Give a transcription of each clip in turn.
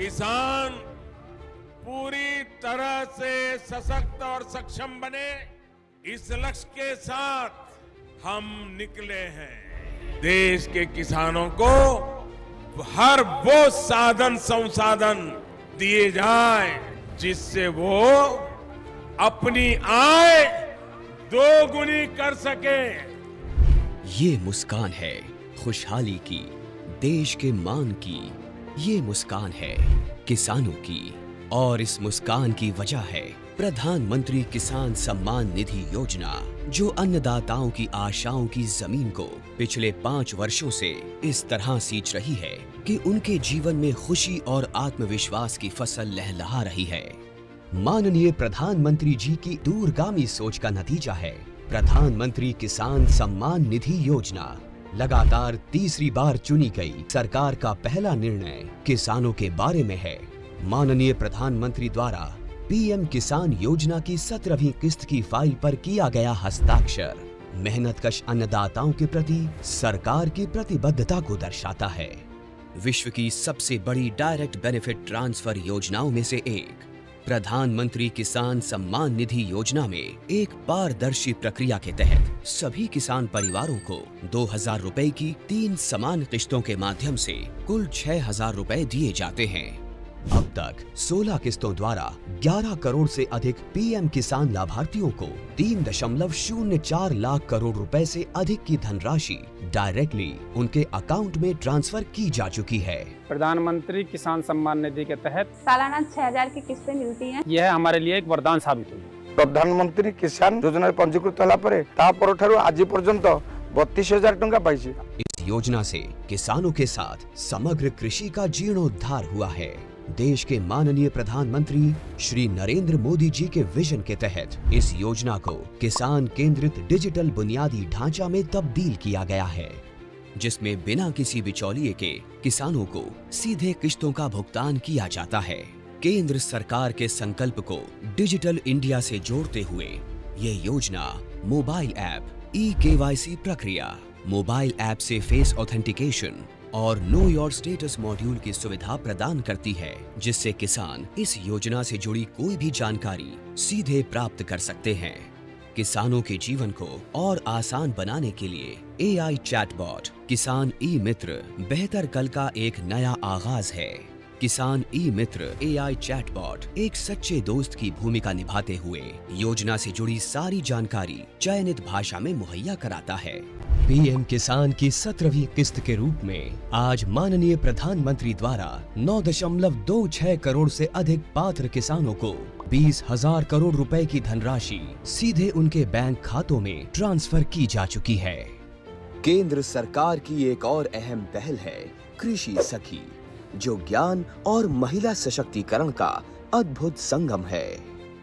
किसान पूरी तरह से सशक्त और सक्षम बने इस लक्ष्य के साथ हम निकले हैं। देश के किसानों को हर वो साधन, संसाधन दिए जाए जिससे वो अपनी आय दोगुनी कर सके। ये मुस्कान है खुशहाली की, देश के मान की। ये मुस्कान है किसानों की, और इस मुस्कान की वजह है प्रधानमंत्री किसान सम्मान निधि योजना, जो अन्नदाताओं की आशाओं की ज़मीन को पिछले पाँच वर्षों से इस तरह सींच रही है कि उनके जीवन में खुशी और आत्मविश्वास की फ़सल लहलहा रही है। माननीय प्रधानमंत्री जी की दूरगामी सोच का नतीजा है, प्रधानमंत्री किसान सम्मान निधि योजना। लगातार तीसरी बार चुनी गई। सरकार का पहला निर्णय किसानों के बारे में है। माननीय प्रधानमंत्री द्वारा पीएम किसान योजना की सत्रहवीं किस्त की फ़ाइल पर किया गया हस्ताक्षर। मेहनतकश अन्नदाताओं के प्रति सरकार की प्रतिबद्धता को दर्शाता है। विश्व की सबसे बड़ी डायरेक्ट बेनिफिट ट्रांसफ़र योजनाओं में से एक प्रधानमंत्री किसान सम्मान निधि योजना में एक पारदर्शी प्रक्रिया के तहत सभी किसान परिवारों को दो हज़ार रूपए की तीन समान किश्तों के माध्यम से कुल छह हज़ार रूपए दिए जाते हैं। अब तक 16 किस्तों द्वारा 11 करोड़ से अधिक पीएम किसान लाभार्थियों को तीन दशमलव शून्य चार लाख करोड़ रुपए से अधिक की धनराशि डायरेक्टली उनके अकाउंट में ट्रांसफ़र की जा चुकी है। प्रधानमंत्री किसान सम्मान निधि के तहत सालाना छह हज़ार की किस्तें मिलती हैं। यह हमारे लिए एक वरदान साबित हुई। प्रधानमंत्री किसान योजना पंजीकृत होगापर आज पर्यत बत्तीस हज़ार टाइम पाई इस योजना से किसानों के साथ समग्र कृषि का जीर्णोद्धार हुआ है। देश के माननीय प्रधानमंत्री श्री नरेंद्र मोदी जी के विजन के तहत इस योजना को किसान केंद्रित डिजिटल बुनियादी ढांचा में तब्दील किया गया है, जिसमें बिना किसी बिचौलिए के किसानों को सीधे किश्तों का भुगतान किया जाता है। केंद्र सरकार के संकल्प को डिजिटल इंडिया से जोड़ते हुए ये योजना मोबाइल ऐप ई केवाईसी प्रक्रिया, मोबाइल ऐप से फेस ऑथेंटिकेशन और नो योर स्टेटस मॉड्यूल की सुविधा प्रदान करती है, जिससे किसान इस योजना से जुड़ी कोई भी जानकारी सीधे प्राप्त कर सकते हैं। किसानों के जीवन को और आसान बनाने के लिए ए एआई चैटबॉट किसान ई मित्र, बेहतर कल का एक नया आगाज़ है। किसान ई मित्र एआई चैटबॉट एक सच्चे दोस्त की भूमिका निभाते हुए योजना से जुड़ी सारी जानकारी चयनित भाषा में मुहैया कराता है। पीएम किसान की सत्रहवीं किस्त के रूप में आज माननीय प्रधानमंत्री द्वारा नौ दशमलव दो छह करोड़ से अधिक पात्र किसानों को बीस हज़ार करोड़ रुपए की धनराशि सीधे उनके बैंक खातों में ट्रांसफ़र की जा चुकी है। केंद्र सरकार की एक और अहम पहल है, कृषि सखी। जो ज्ञान और महिला सशक्तिकरण का अद्भुत संगम है।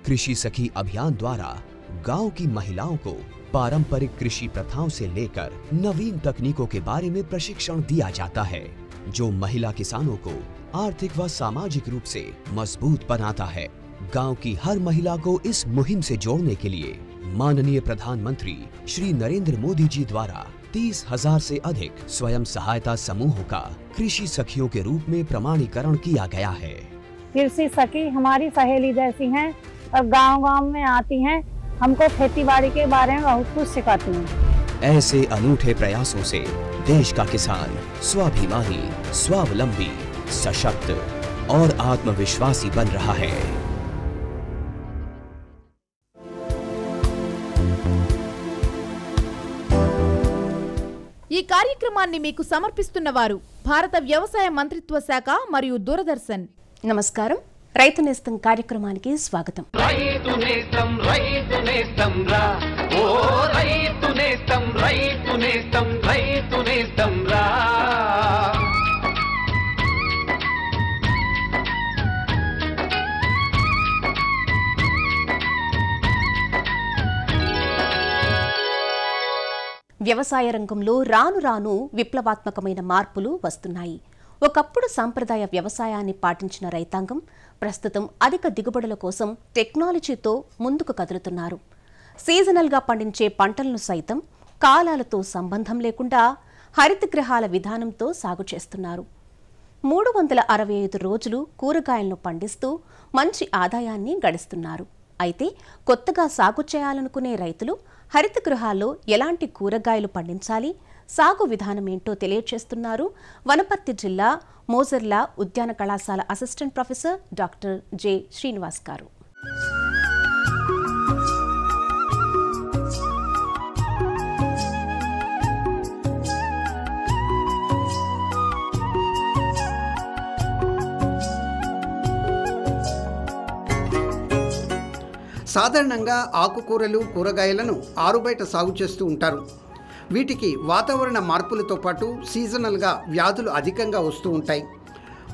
कृषि सखी अभियान द्वारा गाँव की महिलाओं को पारंपरिक कृषि प्रथाओं से लेकर नवीन तकनीकों के बारे में प्रशिक्षण दिया जाता है, जो महिला किसानों को आर्थिक व सामाजिक रूप से मज़बूत बनाता है। गाँव की हर महिला को इस मुहिम से जोड़ने के लिए माननीय प्रधानमंत्री श्री नरेंद्र मोदी जी द्वारा तीस हज़ार से अधिक स्वयं सहायता समूहों का कृषि सखियों के रूप में प्रमाणीकरण किया गया है। कृषि सखी हमारी सहेली जैसी हैं और गाँव गाँव में आती हैं। हमको खेती बाड़ी के बारे में बहुत कुछ सिखाती हैं। ऐसे अनूठे प्रयासों से देश का किसान स्वाभिमानी स्वावलंबी सशक्त और आत्मविश्वासी बन रहा है। కార్యక్రమాన్ని మీకు సమర్పిస్తున్న వారు భారత వ్యవసాయ మంత్రిత్వ శాఖ మరియు దూరదర్శన్. నమస్కారం. రైతు నేస్తం కార్యక్రమానికి స్వాగతం. రైతు నేస్తం రైతు నేస్తం రా. ఓ రైతు నేస్తం రైతు నేస్తం రైతు నేస్తం రా. వ్యవసాయ రంగంలో రాను రాను విప్లవాత్మకమైన మార్పులు వస్తున్నాయి. ఒకప్పుడు సాంప్రదాయ వ్యవసాయాన్ని పాటించిన రైతాంగం ప్రస్తుతం అధిక దిగుబడుల కోసం టెక్నాలజీతో ముందుకు కదులుతున్నారు. సీజనల్గా పండించే పంటలను సైతం కాలాలతో సంబంధం లేకుండా హరితగృహాల విధానంతో సాగు చేస్తున్నారు. మూడు వందల అరవై ఐదు రోజులు కూరగాయలను పండిస్తూ మంచి ఆదాయాన్ని గడిస్తున్నారు. అయితే కొత్తగా సాగు చేయాలనుకునే రైతులు హరిత గృహాల్లో ఎలాంటి కూరగాయలు పండించాలి? సాగు విధానం ఏంటో తెలియచేస్తున్నారు వనపర్తి జిల్లా మోజర్లా ఉద్యాన కళాశాల assistant professor doctor J Srinivas గారు. సాధారణంగా ఆకుకూరలు కూరగాయలను ఆరుబయట సాగు చేస్తూ ఉంటారు. వీటికి వాతావరణ మార్పులతో పాటు సీజనల్గా వ్యాధులు అధికంగా వస్తూ ఉంటాయి.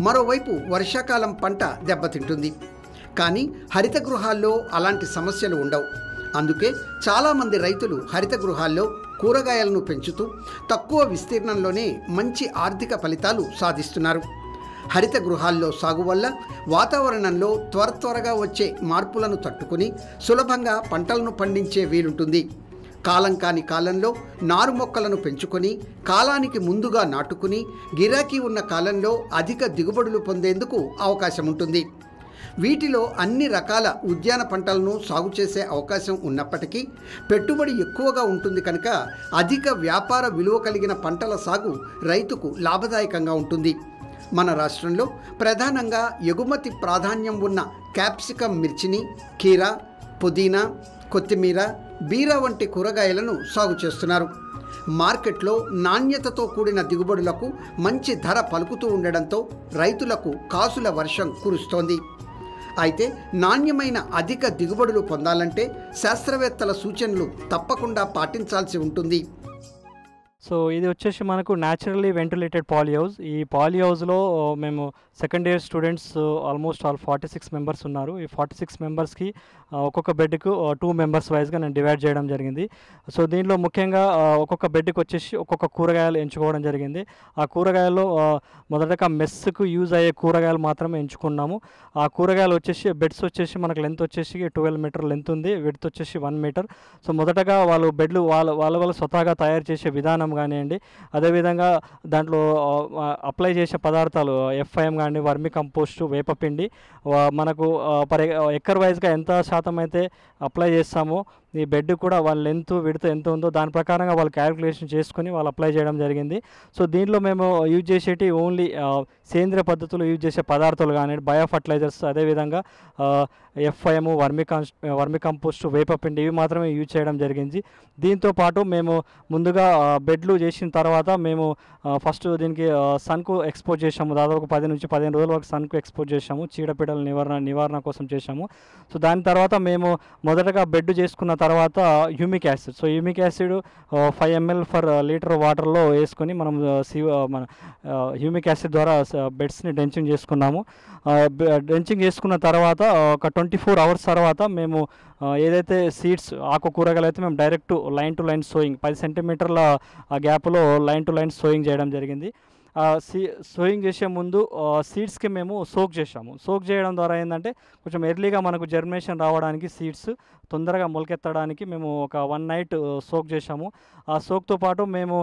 మరోవైపు వర్షాకాలం పంట దెబ్బతింటుంది. కానీ హరిత గృహాల్లో అలాంటి సమస్యలు ఉండవు. అందుకే చాలామంది రైతులు హరిత గృహాల్లో కూరగాయలను పెంచుతూ తక్కువ విస్తీర్ణంలోనే మంచి ఆర్థిక ఫలితాలు సాధిస్తున్నారు. హరిత గృహాల్లో సాగు వల్ల వాతావరణంలో త్వర త్వరగా వచ్చే మార్పులను తట్టుకుని సులభంగా పంటలను పండించే వీలుంటుంది. కాలం కాని కాలంలో నారు మొక్కలను పెంచుకొని కాలానికి ముందుగా నాటుకుని గిరాకీ ఉన్న కాలంలో అధిక దిగుబడులు పొందేందుకు అవకాశం ఉంటుంది వీటిలో అన్ని రకాల ఉద్యాన పంటలను సాగు చేసే అవకాశం ఉన్నప్పటికీ పెట్టుబడి ఎక్కువగా ఉంటుంది కనుక అధిక వ్యాపార విలువ కలిగిన పంటల సాగు రైతుకు లాభదాయకంగా ఉంటుంది. మన రాష్ట్రంలో ప్రధానంగా ఎగుమతి ప్రాధాన్యం ఉన్న క్యాప్సికం మిర్చిని కీరా పుదీనా కొత్తిమీర బీరా వంటి కూరగాయలను సాగు చేస్తున్నారు. మార్కెట్లో నాణ్యతతో కూడిన దిగుబడులకు మంచి ధర పలుకుతూ ఉండడంతో రైతులకు కాసుల వర్షం కురుస్తోంది. అయితే నాణ్యమైన అధిక దిగుబడులు పొందాలంటే శాస్త్రవేత్తల సూచనలు తప్పకుండా పాటించాల్సి ఉంటుంది. సో ఇది వచ్చేసి మనకు న్యాచురల్లీ వెంటిలేటెడ్ పాలీ హౌస్ ఈ పాలీ హౌస్లో మేము second year students almost all forty six members ఉన్నారు. ఈ ఫార్టీ సిక్స్ మెంబర్స్కి ఒక్కొక్క బెడ్కు టూ మెంబర్స్ వైజ్గా నేను డివైడ్ చేయడం జరిగింది. సో దీనిలో ముఖ్యంగా ఒక్కొక్క బెడ్కి వచ్చేసి ఒక్కొక్క కూరగాయలు ఎంచుకోవడం జరిగింది. ఆ కూరగాయల్లో మొదటగా మెస్కు యూజ్ అయ్యే కూరగాయలు మాత్రమే ఎంచుకున్నాము. ఆ కూరగాయలు వచ్చేసి బెడ్స్ వచ్చేసి మనకు లెంత్ వచ్చేసి ట్వెల్వ్ మీటర్ లెంత్ ఉంది. విడ్త్ వచ్చేసి వన్ మీటర్ సో మొదటగా వాళ్ళు బెడ్లు వాళ్ళ వాళ్ళ వాళ్ళు స్వతహాగా తయారు చేసే విధానం కానివ్వండి అదేవిధంగా దాంట్లో అప్లై చేసే పదార్థాలు ఎఫ్ఐఎం కానీ వర్మి కంపోస్ట్ వేపపిండి మనకు పర్ ఎక్కర్ వైజ్గా ఎంత శాతం అయితే అప్లై చేస్తాము. ఈ బెడ్ కూడా వాళ్ళ లెంత్ విడత ఎంత ఉందో దాని ప్రకారంగా వాళ్ళు క్యాలిక్యులేషన్ చేసుకొని వాళ్ళు అప్లై చేయడం జరిగింది. సో దీంట్లో మేము యూజ్ చేసేటి ఓన్లీ సేంద్రియ పద్ధతులు యూజ్ చేసే పదార్థాలు కానీ బయో ఫర్టిలైజర్స్ అదేవిధంగా ఎఫ్ఐఎం వర్మి కాన్స్ వర్మి కంపోస్ట్ వేపపిండి ఇవి మాత్రమే యూజ్ చేయడం జరిగింది. దీంతో పాటు మేము ముందుగా బెడ్లు చేసిన తర్వాత మేము ఫస్ట్ దీనికి సన్కు ఎక్స్పోజ్ చేసాము దాదాపు పది నుంచి పదిహేను రోజుల వరకు సన్కు ఎక్స్పోజ్ చేసాము చీడపీడల నివారణ నివారణ కోసం చేసాము సో దాని తర్వాత మేము మొదటగా బెడ్ చేసుకున్న తర్వాత humic acid. So humic acid five ML for litre వాటర్లో వేసుకొని మనం సి మన హ్యూమిక్ యాసిడ్ ద్వారా బెడ్స్ని డెంచింగ్ చేసుకున్నాము. డెంచింగ్ చేసుకున్న తర్వాత ఒక ట్వంటీ ఫోర్ అవర్స్ తర్వాత మేము ఏదైతే సీడ్స్ ఆకుకూరగాయలు అయితే మేము direct line to line sowing పది సెంటీమీటర్ల గ్యాప్లో లైన్ టు లైన్ సోయింగ్ చేయడం జరిగింది. సోయింగ్ చేసే ముందు సీడ్స్కి మేము సోక్ చేసాము సోక్ చేయడం ద్వారా ఏంటంటే కొంచెం ఎర్లీగా మనకు జర్మినేషన్ రావడానికి సీడ్స్ తొందరగా మొలకెత్తడానికి మేము ఒక వన్ నైట్ సోక్ చేసాము ఆ సోక్తో పాటు మేము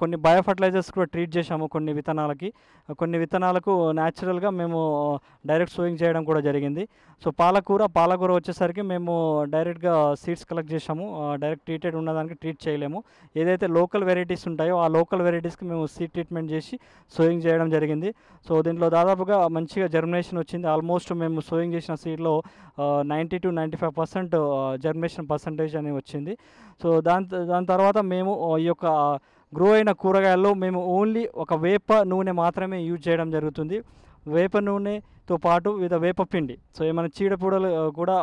కొన్ని బయో ఫర్టిలైజర్స్ కూడా ట్రీట్ చేసాము కొన్ని విత్తనాలకి. కొన్ని విత్తనాలకు న్యాచురల్గా మేము డైరెక్ట్ సోయింగ్ చేయడం కూడా జరిగింది. సో పాలకూర పాలకూర వచ్చేసరికి మేము డైరెక్ట్గా సీడ్స్ కలెక్ట్ చేసాము డైరెక్ట్ ట్రీటెడ్ ఉన్నదానికి ట్రీట్ చేయలేము. ఏదైతే లోకల్ వెరైటీస్ ఉంటాయో ఆ లోకల్ వెరైటీస్కి మేము సీడ్ ట్రీట్మెంట్ చేసి సోయింగ్ చేయడం జరిగింది. సో దీంట్లో దాదాపుగా మంచిగా జర్మినేషన్ వచ్చింది. ఆల్మోస్ట్ మేము సోయింగ్ చేసిన సీడ్లో ninety to ninety five percent germination percentage అని వచ్చింది. సో దాని దాని తర్వాత మేము ఈ యొక్క గ్రో అయిన కూరగాయల్లో మేము ఓన్లీ ఒక వేప నూనె మాత్రమే యూజ్ చేయడం జరుగుతుంది. వేప నూనెతో పాటు వివిధ వేప పిండి. సో ఏమైనా చీడపూడలు కూడా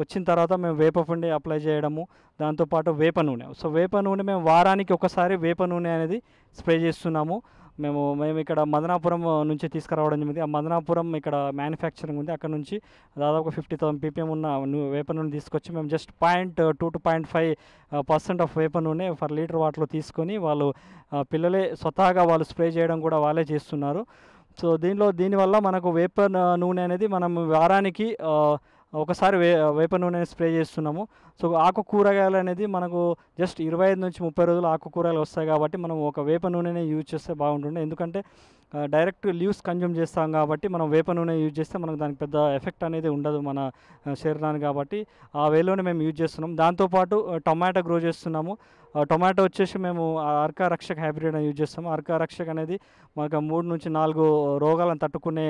వచ్చిన తర్వాత మేము వేప పిండి అప్లై చేయడము. దాంతోపాటు వేప నూనె. సో వేప నూనె మేము వారానికి ఒకసారి వేప నూనె అనేది స్ప్రే చేస్తున్నాము. మేము మేము ఇక్కడ మదనాపురం నుంచి తీసుకురావడం జరిగింది. ఆ మదనాపురం ఇక్కడ మ్యానుఫ్యాక్చరింగ్ ఉంది. అక్కడ నుంచి దాదాపు ఫిఫ్టీ థౌసండ్ పీపీఎం ఉన్న ను- వేప నూనె తీసుకొచ్చి మేము just point two to point five percent of వేప నూనె ఫర్ లీటర్ వాటర్లో తీసుకొని వాళ్ళు పిల్లలే స్వతహాగా వాళ్ళు స్ప్రే చేయడం కూడా వాళ్ళే చేస్తున్నారు. సో దీనిలో దీనివల్ల మనకు వేప నూనె అనేది మనం వారానికి ఒకసారి వే వేప నూనె స్ప్రే చేస్తున్నాము. సో ఆకు కూరగాయలు అనేది మనకు జస్ట్ ఇరవై ఐదు నుంచి ముప్పై రోజులు ఆకు కూరగాయలు వస్తాయి కాబట్టి మనం ఒక వేప నూనెనే యూజ్ చేస్తే బాగుంటుండే. ఎందుకంటే డైరెక్ట్ లీవ్స్ కన్జ్యూమ్ చేస్తాం కాబట్టి మనం వేప నూనె యూజ్ చేస్తే మనకు దానికి పెద్ద ఎఫెక్ట్ అనేది ఉండదు మన శరీరానికి కాబట్టి ఆ వేలోనే మేము యూజ్ చేస్తున్నాం. దాంతోపాటు టొమాటో గ్రో చేస్తున్నాము. టొమాటో వచ్చేసి మేము అర్కా రక్షక్ హైబ్రిడ్ అని యూజ్ చేస్తాము అర్కా రక్షక్ అనేది మనకు మూడు నుంచి నాలుగు రోగాలను తట్టుకునే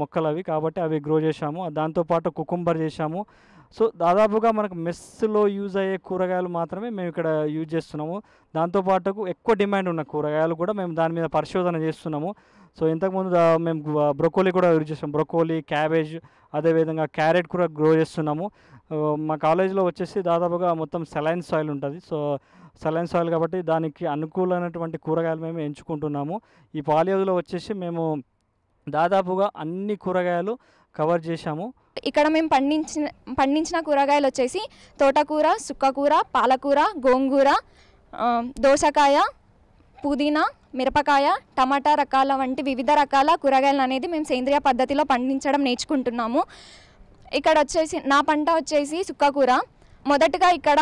మొక్కలు అవి కాబట్టి అవి గ్రో చేశాము. దాంతోపాటు కుకుంబర్ చేశాము. సో దాదాపుగా మనకు మెస్లో యూజ్ అయ్యే కూరగాయలు మాత్రమే మేము ఇక్కడ యూజ్ చేస్తున్నాము. దాంతోపాటుకు ఎక్కువ డిమాండ్ ఉన్న కూరగాయలు కూడా మేము దాని మీద పరిశోధన చేస్తున్నాము. సో ఇంతకుముందు మేము బ్రొకోలీ కూడా యూజ్ చేస్తాం బ్రొకోలీ క్యాబేజ్ అదేవిధంగా క్యారెట్ కూడా గ్రో చేస్తున్నాము. మా కాలేజీలో వచ్చేసి దాదాపుగా మొత్తం సెలైన్ సాయిల్ ఉంటుంది. సో సెలైన్ సాయిల్ కాబట్టి దానికి అనుకూలమైనటువంటి కూరగాయలు మేము ఎంచుకుంటున్నాము. ఈ పాలియోలో వచ్చేసి మేము దాదాపుగా అన్ని కూరగాయలు కవర్ చేశాము. ఇక్కడ మేము పండించిన పండించిన కూరగాయలు వచ్చేసి తోటకూర సుక్కకూర పాలకూర గోంగూర దోసకాయ పుదీనా మిరపకాయ టమాటా రకాల వంటి వివిధ రకాల కూరగాయలు అనేది మేము సేంద్రియ పద్ధతిలో పండించడం నేర్చుకుంటున్నాము. ఇక్కడ వచ్చేసి నా పంట వచ్చేసి సుక్కకూర. మొదటగా ఇక్కడ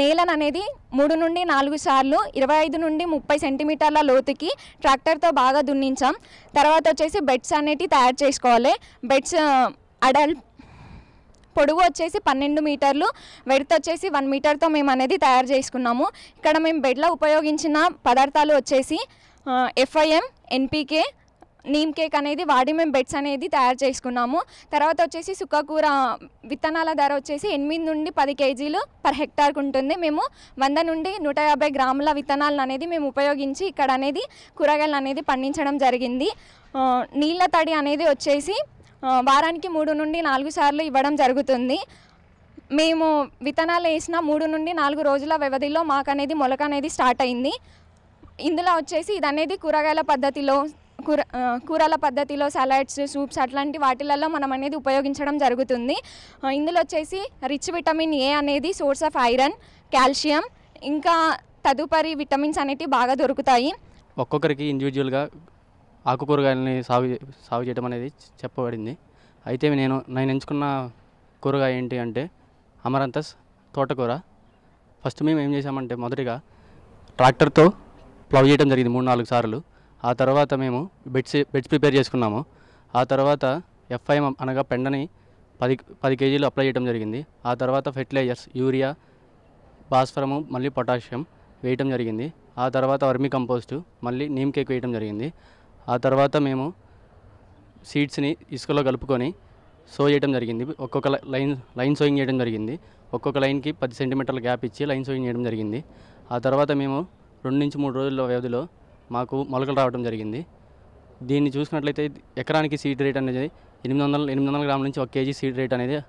నేలను అనేది మూడు నుండి నాలుగు సార్లు ఇరవై ఐదు నుండి ముప్పై సెంటీమీటర్ల లోతుకి ట్రాక్టర్తో బాగా దున్నించాం. తర్వాత వచ్చేసి బెడ్స్ అనేటివి తయారు చేసుకోవాలి. బెడ్స్ అడల్ పొడుగు వచ్చేసి పన్నెండు మీటర్లు వెడత వచ్చేసి వన్ మీటర్తో మేము అనేది తయారు చేసుకున్నాము. ఇక్కడ మేము బెడ్లో ఉపయోగించిన పదార్థాలు వచ్చేసి ఎఫ్ఐఎం ఎన్పికే నీమ్ కేక్ అనేది వాడి మేము బెడ్స్ అనేది తయారు చేసుకున్నాము. తర్వాత వచ్చేసి సుక్కకూర విత్తనాల ధర వచ్చేసి ఎనిమిది నుండి పది కేజీలు పర్ హెక్టార్కి ఉంటుంది. మేము వంద నుండి నూట యాభై గ్రాముల విత్తనాలను అనేది మేము ఉపయోగించి ఇక్కడ అనేది కూరగాయలు అనేది పండించడం జరిగింది. నీళ్ళ తడి అనేది వచ్చేసి వారానికి మూడు నుండి నాలుగు సార్లు ఇవ్వడం జరుగుతుంది. మేము విత్తనాలు వేసిన మూడు నుండి నాలుగు రోజుల వ్యవధిలో మాకు అనేది మొలక అనేది స్టార్ట్ అయింది. ఇందులో వచ్చేసి ఇది అనేది కూరగాయల పద్ధతిలో కూర కూరల పద్ధతిలో సలాడ్స్ సూప్స్ అట్లాంటి వాటిలలో మనం అనేది ఉపయోగించడం జరుగుతుంది. ఇందులో వచ్చేసి రిచ్ విటమిన్ ఏ అనేది సోర్స్ ఆఫ్ ఐరన్ కాల్షియం ఇంకా తదుపరి విటమిన్స్ అనేటివి బాగా దొరుకుతాయి. ఒక్కొక్కరికి ఇండివిజువల్గా ఆకుకూరగాయలని సాగు సాగు చేయడం అనేది చెప్పబడింది. అయితే నేను నేను ఎంచుకున్న కూరగాయ ఏంటి అంటే అమరంతస్ తోటకూర. ఫస్ట్ మేము ఏం చేసామంటే మొదటిగా ట్రాక్టర్తో ప్లవ్ చేయడం జరిగింది మూడు నాలుగు సార్లు. ఆ తర్వాత మేము బెడ్స్ బెడ్స్ ప్రిపేర్ చేసుకున్నాము. ఆ తర్వాత ఎఫ్ఐఎం అనగా పెండని పది పది కేజీలు అప్లై చేయడం జరిగింది. ఆ తర్వాత ఫెర్టిలైజర్స్ యూరియా భాస్వరము మళ్ళీ పొటాషియం వేయటం జరిగింది. ఆ తర్వాత వర్మి కంపోస్టు మళ్ళీ నీమ్ కేక్ వేయటం జరిగింది. ఆ తర్వాత మేము సీడ్స్ని ఇసుకలో కలుపుకొని సో చేయడం జరిగింది. ఒక్కొక్క లై- లైన్ లైన్ సోయింగ్ చేయడం జరిగింది. ఒక్కొక్క లైన్కి పది సెంటీమీటర్ల గ్యాప్ ఇచ్చి లైన్ సోయింగ్ చేయడం జరిగింది. ఆ తర్వాత మేము రెండు నుంచి మూడు రోజుల వ్యవధిలో మాకు మొలకలు రావడం జరిగింది. దీన్ని చూసుకున్నట్లయితే ఎకరానికి సీడ్ రేట్ అనేది ఎనిమిది వందల ఎనిమిది వందల గ్రాముల నుంచి ఒక కేజీ సీడ్ రేట్ అనేది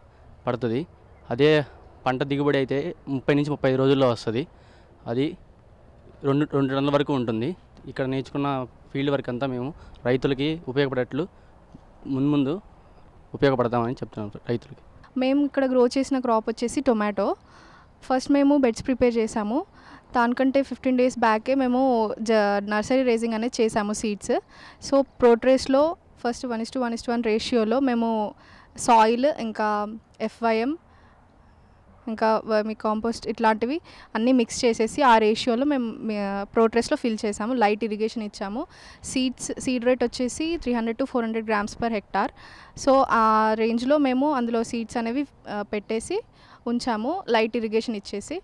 పడుతుంది. అదే పంట దిగుబడి అయితే ముప్పై నుంచి ముప్పై రోజుల్లో వస్తుంది. అది రెండు రెండు టన్నుల వరకు ఉంటుంది. ఇక్కడ నేర్చుకున్న ఫీల్డ్ వర్క్ అంతా మేము రైతులకి ఉపయోగపడేట్లు ముందు ముందు ఉపయోగపడతామని చెప్తున్నాం రైతులకి. మేము ఇక్కడ గ్రో చేసిన క్రాప్ వచ్చేసి టొమాటో ఫస్ట్ మేము బెడ్స్ ప్రిపేర్ చేసాము. దానికంటే ఫిఫ్టీన్ డేస్ బ్యాకే మేము జ నర్సరీ రేజింగ్ అనేది చేసాము seeds so ప్రోట్రేస్లో first one is to one is to one రేషియోలో మేము సాయిల్ ఇంకా ఎఫ్వైఎం ఇంకా మీ కాంపోస్ట్ ఇట్లాంటివి అన్నీ మిక్స్ చేసేసి ఆ రేషియోలో మేము ప్రోట్రెస్లో ఫిల్ చేసాము. లైట్ ఇరిగేషన్ ఇచ్చాము. సీడ్స్ సీడ్ రేట్ వచ్చేసి three hundred to four hundred grams per hectare so ఆ రేంజ్లో మేము అందులో సీడ్స్ అనేవి పెట్టేసి ఉంచాము. లైట్ ఇరిగేషన్ ఇచ్చేసి.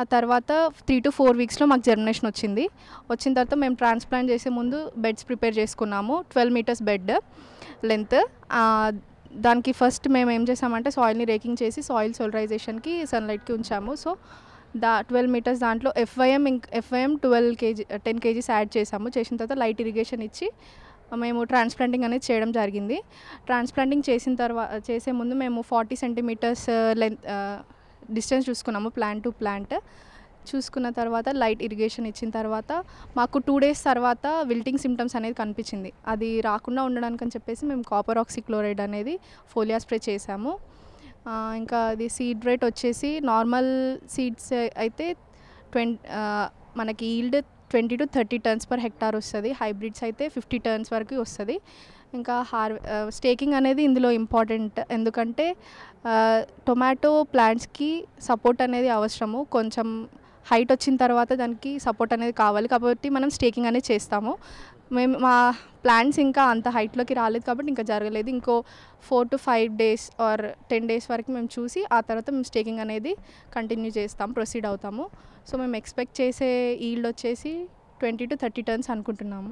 ఆ తర్వాత త్రీ టు ఫోర్ వీక్స్లో మాకు జర్మినేషన్ వచ్చింది. వచ్చిన తర్వాత మేము ట్రాన్స్ప్లాంట్ చేసే ముందు బెడ్స్ ప్రిపేర్ చేసుకున్నాము. ట్వెల్వ్ మీటర్స్ బెడ్ లెంత్ దానికి ఫస్ట్ మేము ఏం చేసామంటే సాయిల్ని రేకింగ్ చేసి సాయిల్ సోలరైజేషన్కి సన్లైట్కి ఉంచాము. సో దా ట్వెల్వ్ మీటర్స్ దాంట్లో ఎఫ్ఐఎం ఇంక్ FIM twelve KG ten KGs add చేసాము. చేసిన తర్వాత లైట్ ఇరిగేషన్ ఇచ్చి మేము ట్రాన్స్ప్లాంటింగ్ అనేది చేయడం జరిగింది. ట్రాన్స్ప్లాంటింగ్ చేసిన తర్వాత చేసే ముందు మేము ఫార్టీ సెంటీమీటర్స్ లెంత్ డిస్టెన్స్ చూసుకున్నాము ప్లాంట్ టు ప్లాంట్ చూసుకున్న తర్వాత లైట్ ఇరిగేషన్ ఇచ్చిన తర్వాత మాకు టూ డేస్ తర్వాత విల్టింగ్ సిమ్టమ్స్ అనేది కనిపించింది. అది రాకుండా ఉండడానికి అని చెప్పేసి మేము కాపర్ ఆక్సిక్లోరైడ్ అనేది ఫోలియా స్ప్రే చేసాము ఇంకా అది సీడ్ రేట్ వచ్చేసి నార్మల్ సీడ్స్ అయితే ట్వం మనకి yield twenty to thirty tonnes per hectare వస్తుంది. హైబ్రిడ్స్ అయితే ఫిఫ్టీ టర్న్స్ వరకు వస్తుంది. ఇంకా హార్ స్టేకింగ్ అనేది ఇందులో ఇంపార్టెంట్ ఎందుకంటే టొమాటో ప్లాంట్స్కి సపోర్ట్ అనేది అవసరము. కొంచెం హైట్ వచ్చిన తర్వాత దానికి సపోర్ట్ అనేది కావాలి. కాబట్టి మనం స్టేకింగ్ అనేది చేస్తాము. మేము మా ప్లాన్స్ ఇంకా అంత హైట్లోకి రాలేదు కాబట్టి ఇంకా జరగలేదు. ఇంకో four to five days or ten days వరకు మేము చూసి ఆ తర్వాత మేము స్టేకింగ్ అనేది కంటిన్యూ చేస్తాం ప్రొసీడ్ అవుతాము. సో మేము ఎక్స్పెక్ట్ చేసే ఈల్డ్ వచ్చేసి ట్వంటీ టు థర్టీ టర్న్స్ అనుకుంటున్నాము.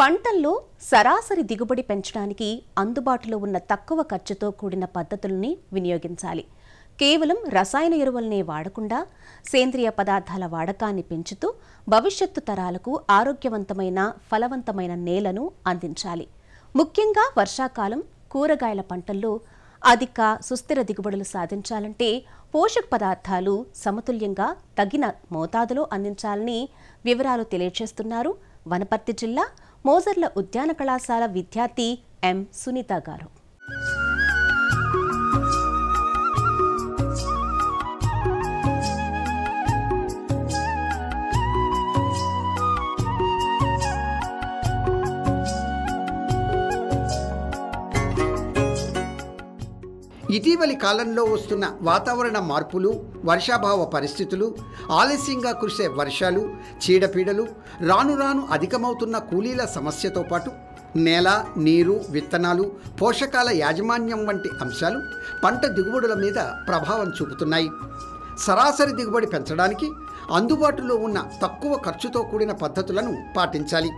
పంటల్లో సరాసరి దిగుబడి పెంచడానికి అందుబాటులో ఉన్న తక్కువ ఖర్చుతో కూడిన పద్ధతుల్ని వినియోగించాలి. కేవలం రసాయన ఎరువులనే వాడకుండా సేంద్రియ పదార్థాల వాడకాన్ని పెంచుతూ భవిష్యత్తు తరాలకు ఆరోగ్యవంతమైన ఫలవంతమైన నేలను అందించాలి. ముఖ్యంగా వర్షాకాలం కూరగాయల పంటల్లో అధిక సుస్థిర దిగుబడులు సాధించాలంటే పోషక పదార్థాలు సమతుల్యంగా తగిన మోతాదులో అందించాలని వివరాలు తెలియజేస్తున్నారు వనపర్తి జిల్లా మోజర్ల ఉద్యాన కళాశాల విద్యార్థి ఎం సునీత గారు. ఇటీవలి కాలంలో వస్తున్న వాతావరణ మార్పులు వర్షాభావ పరిస్థితులు ఆలస్యంగా కురిసే వర్షాలు చీడపీడలు రాను రాను అధికమవుతున్న కూలీల సమస్యతో పాటు నేల నీరు విత్తనాలు పోషకాల యాజమాన్యం వంటి అంశాలు పంట దిగుబడుల మీద ప్రభావం చూపుతున్నాయి. సరాసరి దిగుబడి పెంచడానికి అందుబాటులో ఉన్న తక్కువ ఖర్చుతో కూడిన పద్ధతులను పాటించాలి.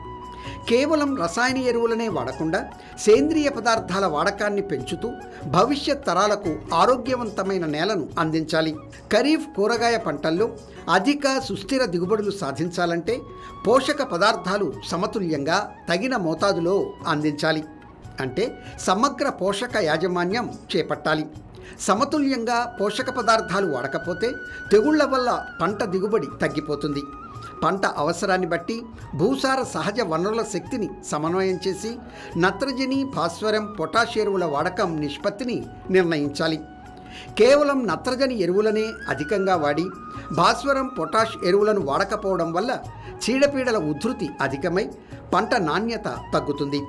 కేవలం రసాయన ఎరువులనే వాడకుండా సేంద్రియ పదార్థాల వాడకాన్ని పెంచుతూ భవిష్యత్ తరాలకు ఆరోగ్యవంతమైన నేలను అందించాలి. ఖరీఫ్ కూరగాయ పంటల్లో అధిక సుస్థిర దిగుబడులు సాధించాలంటే పోషక పదార్థాలు సమతుల్యంగా తగిన మోతాదులో అందించాలి. అంటే సమగ్ర పోషక యాజమాన్యం చేపట్టాలి. సమతుల్యంగా పోషక పదార్థాలు వాడకపోతే తెగుళ్ళ వల్ల పంట దిగుబడి తగ్గిపోతుంది. పంట అవసరాన్ని బట్టి భూసార సహజ వనరుల శక్తిని సమన్వయం చేసి నత్రజని భాస్వరం పొటాష్ ఎరువుల వాడకం నిష్పత్తిని నిర్ణయించాలి. కేవలం నత్రజని ఎరువులనే అధికంగా వాడి భాస్వరం పొటాష్ ఎరువులను వాడకపోవడం వల్ల చీడపీడల ఉధృతి అధికమై పంట నాణ్యత తగ్గుతుంది.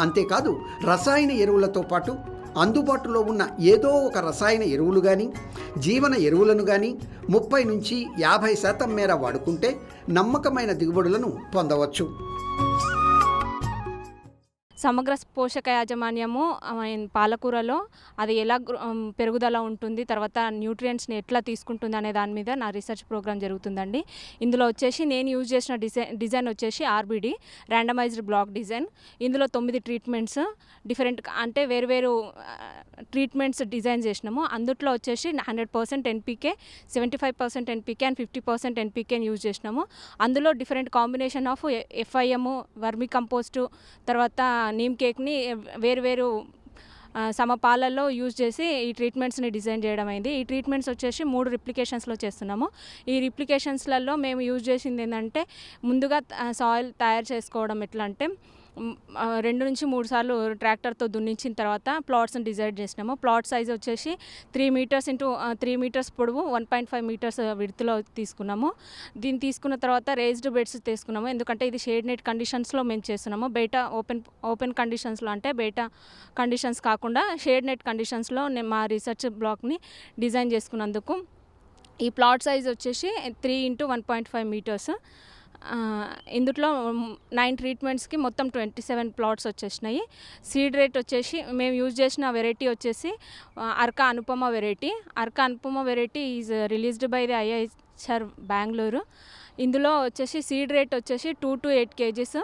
అంతేకాదు రసాయన ఎరువులతో పాటు అందుబాటులో ఉన్న ఏదో ఒక రసాయన ఎరువులు కానీ జీవన ఎరువులను కానీ ముప్పై నుంచి యాభై శాతం మేర వాడుకుంటే నమ్మకమైన దిగుబడులను పొందవచ్చు. సమగ్ర పోషక యాజమాన్యము పాలకూరలో అది ఎలా పెరుగుదల ఉంటుంది తర్వాత న్యూట్రియంట్స్ని ఎట్లా తీసుకుంటుంది అనే దాని మీద నా రీసెర్చ్ ప్రోగ్రామ్ జరుగుతుందండి. ఇందులో వచ్చేసి నేను యూజ్ చేసిన డిజైన్ డిజైన్ వచ్చేసి ఆర్బిడి ర్యాండమైజ్డ్ బ్లాక్ డిజైన్. ఇందులో తొమ్మిది ట్రీట్మెంట్స్ డిఫరెంట్ అంటే వేరు వేరు ట్రీట్మెంట్స్ డిజైన్ చేసినాము. అందుట్లో వచ్చేసి hundred percent NPK seventy five percent NPK and fifty percent ఎన్పీకేని use చేసినాము. అందులో different combination of FIM vermicompost తర్వాత నీమ్ కేక్ని వేరు వేరు ఆ, సమపాలల్లో యూజ్ చేసి ఈ ట్రీట్మెంట్స్ని డిజైన్ చేయడం అయింది. ఈ ట్రీట్మెంట్స్ వచ్చేసి మూడు రిప్లికేషన్స్లో చేస్తున్నాము. ఈ రిప్లికేషన్స్లలో మేము యూజ్ చేసింది ఏంటంటే ముందుగా సాయిల్ తయారు చేసుకోవడం ఎట్లా అంటే రెండు నుంచి మూడు సార్లు ట్రాక్టర్తో దున్నించిన తర్వాత ప్లాట్స్ని డిసైడ్ చేసినాము. ప్లాట్ సైజ్ వచ్చేసి three metres into three metres పొడవు వన్ పాయింట్ ఫైవ్ మీటర్స్ విడుతులో తీసుకున్నాము. దీన్ని తీసుకున్న తర్వాత రేజ్డ్ బెడ్స్ తీసుకున్నాము. ఎందుకంటే ఇది షేడ్ నెట్ కండిషన్స్లో మేము చేస్తున్నాము. బయట ఓపెన్ ఓపెన్ కండిషన్స్లో అంటే బయట కండిషన్స్ కాకుండా షేడ్ నెట్ కండిషన్స్లో నేను మా రీసెర్చ్ బ్లాక్ని డిజైన్ చేసుకున్నందుకు ఈ ప్లాట్ సైజ్ వచ్చేసి three into one point five metres. ఇందులో నైన్ ట్రీట్మెంట్స్కి మొత్తం ట్వంటీ సెవెన్ ప్లాట్స్ వచ్చేసినాయి. సీడ్ రేట్ వచ్చేసి మేము యూజ్ చేసిన వెరైటీ వచ్చేసి ఆ, Arka Anupama variety Arka Anupama variety is released by the IIHR Bengaluru ఇందులో వచ్చేసి సీడ్ రేట్ వచ్చేసి టూ టు ఎయిట్ కేజీస్.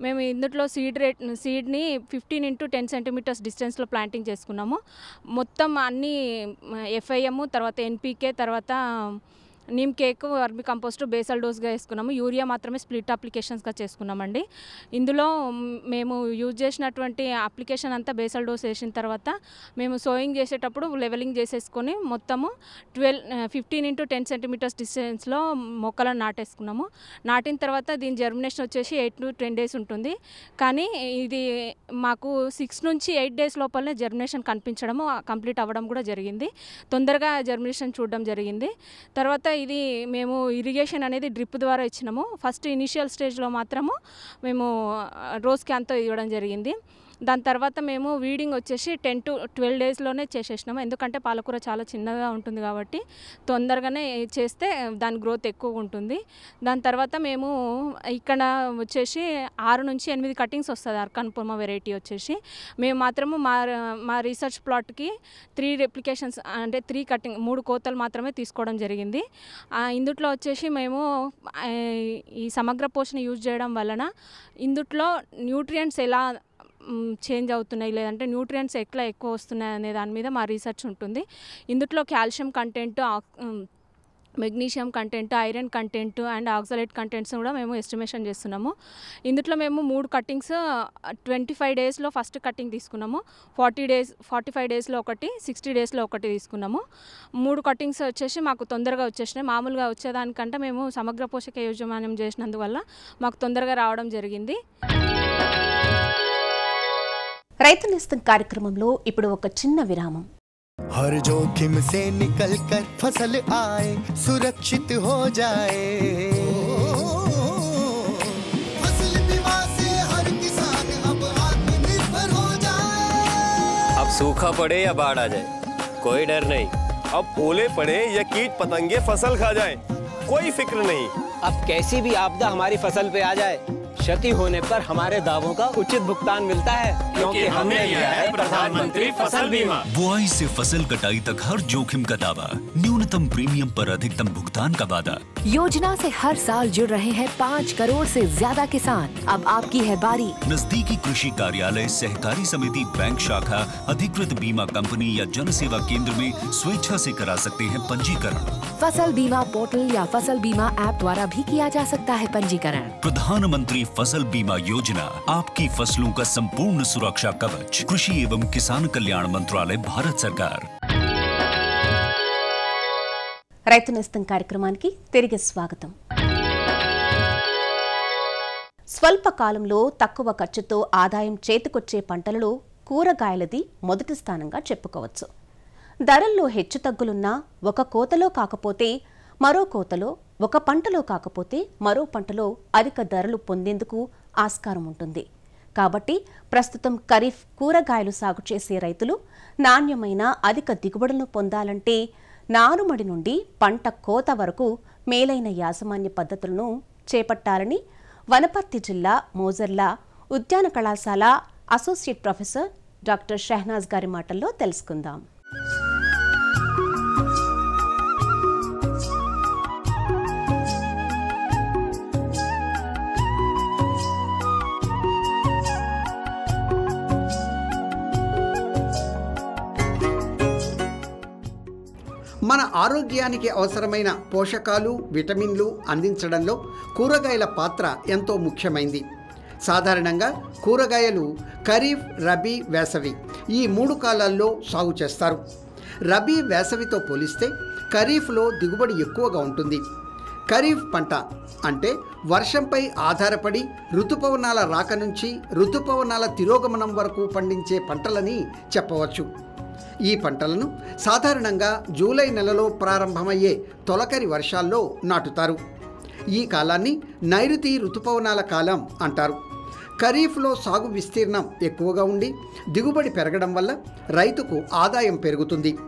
మేము ఇందులో సీడ్ రేట్ సీడ్ని ఫిఫ్టీన్ ఇంటూ టెన్ సెంటీమీటర్స్ డిస్టెన్స్లో ప్లాంటింగ్ చేసుకున్నాము. మొత్తం అన్ని ఎఫ్ఐఎం తర్వాత ఎన్పీకే తర్వాత neem cake vermicompost basal డోస్గా వేసుకున్నాము. యూరియా మాత్రమే స్ప్లిట్ అప్లికేషన్స్గా చేసుకున్నామండి. ఇందులో మేము యూజ్ చేసినటువంటి అప్లికేషన్ అంతా బేసల్ డోస్ వేసిన తర్వాత మేము సోయింగ్ చేసేటప్పుడు లెవెలింగ్ చేసేసుకొని మొత్తము twelve fifteen into ten centimetres డిస్టెన్స్లో మొక్కలను నాటేసుకున్నాము. నాటిన తర్వాత దీని జర్మినేషన్ వచ్చేసి ఎయిట్ టు టెన్ డేస్ ఉంటుంది. కానీ ఇది మాకు సిక్స్ నుంచి ఎయిట్ డేస్ లోపలనే జర్మినేషన్ కనిపించడము కంప్లీట్ అవ్వడం కూడా జరిగింది. తొందరగా జర్మినేషన్ చూడడం జరిగింది. తర్వాత ఇది మేము ఇరిగేషన్ అనేది డ్రిప్ ద్వారా ఇచ్చినాము. ఫస్ట్ ఇనిషియల్ స్టేజ్లో మాత్రము మేము రోజ్ క్యాన్తో ఇవ్వడం జరిగింది. దాని తర్వాత మేము వీడింగ్ వచ్చేసి టెన్ టు ట్వెల్వ్ డేస్లోనే చేసేసినాము. ఎందుకంటే పాలకూర చాలా చిన్నగా ఉంటుంది కాబట్టి తొందరగానే చేస్తే దాని గ్రోత్ ఎక్కువ ఉంటుంది. దాని తర్వాత మేము ఇక్కడ వచ్చేసి ఆరు నుంచి ఎనిమిది కటింగ్స్ వస్తుంది అర్కాన్ వెరైటీ వచ్చేసి. మేము మాత్రము మా మా రీసెర్చ్ ప్లాట్కి త్రీ రెప్లికేషన్స్ అంటే త్రీ కటింగ్ మూడు కోతలు మాత్రమే తీసుకోవడం జరిగింది. ఇందుట్లో వచ్చేసి మేము ఈ సమగ్ర పోషణ యూజ్ చేయడం వలన ఇందుట్లో న్యూట్రియంట్స్ ఎలా చేంజ్ అవుతున్నాయి లేదంటే న్యూట్రియంట్స్ ఎట్లా ఎక్కువ వస్తున్నాయి అనే దాని మీద మా రీసెర్చ్ ఉంటుంది. ఇందుట్లో calcium content magnesium content iron content and oxalate contents కూడా మేము ఎస్టిమేషన్ చేస్తున్నాము. ఇందులో మేము మూడు కట్టింగ్స్ ట్వంటీ ఫైవ్ డేస్లో ఫస్ట్ కట్టింగ్ తీసుకున్నాము. ఫార్టీ డేస్ ఫార్టీ ఫైవ్ డేస్లో ఒకటి సిక్స్టీ డేస్లో ఒకటి తీసుకున్నాము. మూడు కట్టింగ్స్ వచ్చేసి మాకు తొందరగా వచ్చేసినాయి. మామూలుగా వచ్చేదానికంటే మేము సమగ్ర పోషక యాజమాన్యం చేసినందువల్ల మాకు తొందరగా రావడం జరిగింది. రైతు నేస్తం కార్యక్రమంలో ఇప్పుడు ఒక చిన్న విరామం हर जोखिम से निकल कर फसल आए सुरक्षित हो जाए फसल बीमा से हर किसान अब आत्मनिर्भर हो जाए अब सूखा पड़े या बाढ़ आ जाए कोई डर नहीं अब ओले पड़े या कीट पतंगे फसल खा जाए कोई फिक्र नहीं अब कैसी भी आपदा हमारी फसल पे आ जाए क्षति होने पर हमारे दावों का उचित भुगतान मिलता है क्योंकि हमने लिया है प्रधानमंत्री फ़सल बीमा। बुआई से फ़सल कटाई तक हर जोखिम का दावा न्यूनतम प्रीमियम पर अधिकतम भुगतान का वादा। योजना से हर साल जुड़ रहे हैं पाँच करोड़ से ज़्यादा किसान। अब आपकी है बारी। नजदीकी कृषि कार्यालय सहकारी समिति बैंक शाखा अधिकृत बीमा कंपनी या जन सेवा केंद्र में स्वेच्छा से करा सकते हैं पंजीकरण। फ़सल बीमा पोर्टल या फ़सल बीमा ऐप द्वारा भी किया जा सकता है पंजीकरण। प्रधानमंत्री फसल बीमा योजना आपकी फसलों का संपूर्ण सुरक्षा कवच कृषि एवं किसान कल्याण मंत्रालय भारत सरकार రైతు నేస్తం కార్యక్రమానికి తిరిగి స్వాగతం స్వల్ప కాలంలో తక్కువ ఖర్చుతో ఆదాయం చేతికొచ్చే పంటలలో కూరగాయలది మొదటి స్థానంగా చెప్పుకోవచ్చు ధరల్లో హెచ్చుతగ్గులున్నా ఒక కోతలో కాకపోతే మరో కోతలో ఒక పంటలో కాకపోతే మరో పంటలో అధిక ధరలు పొందేందుకు ఆస్కారం ఉంటుంది. కాబట్టి ప్రస్తుతం ఖరీఫ్ కూరగాయలు సాగు చేసే రైతులు నాణ్యమైన అధిక దిగుబడులను పొందాలంటే నారుమడి నుండి పంట కోత వరకు మేలైన యాజమాన్య పద్ధతులను చేపట్టాలని వనపర్తి జిల్లా మోజర్ల ఉద్యాన కళాశాల అసోసియేట్ ప్రొఫెసర్ డాక్టర్ షెహనాజ్ గారి మాటల్లో తెలుసుకుందాం. మన ఆరోగ్యానికి అవసరమైన పోషకాలు విటమిన్లు అందించడంలో కూరగాయల పాత్ర ఎంతో ముఖ్యమైంది. సాధారణంగా కూరగాయలు ఖరీఫ్ రబీ వేసవి ఈ మూడు కాలాల్లో సాగు చేస్తారు. రబీ వేసవితో పోలిస్తే ఖరీఫ్లో దిగుబడి ఎక్కువగా ఉంటుంది. ఖరీఫ్ పంట అంటే వర్షంపై ఆధారపడి ఋతుపవనాల రాక నుంచి ఋతుపవనాల తిరోగమనం వరకు పండించే పంటలని చెప్పవచ్చు. ఈ పంటలను సాధారణంగా జూలై నెలలో ప్రారంభమయ్యే తొలకరి వర్షాల్లో నాటుతారు. ఈ కాలాన్ని నైరుతి ఋతుపవనాల కాలం అంటారు. ఖరీఫ్లో సాగు విస్తీర్ణం ఎక్కువగా ఉండి దిగుబడి పెరగడం వల్ల రైతుకు ఆదాయం పెరుగుతుంది.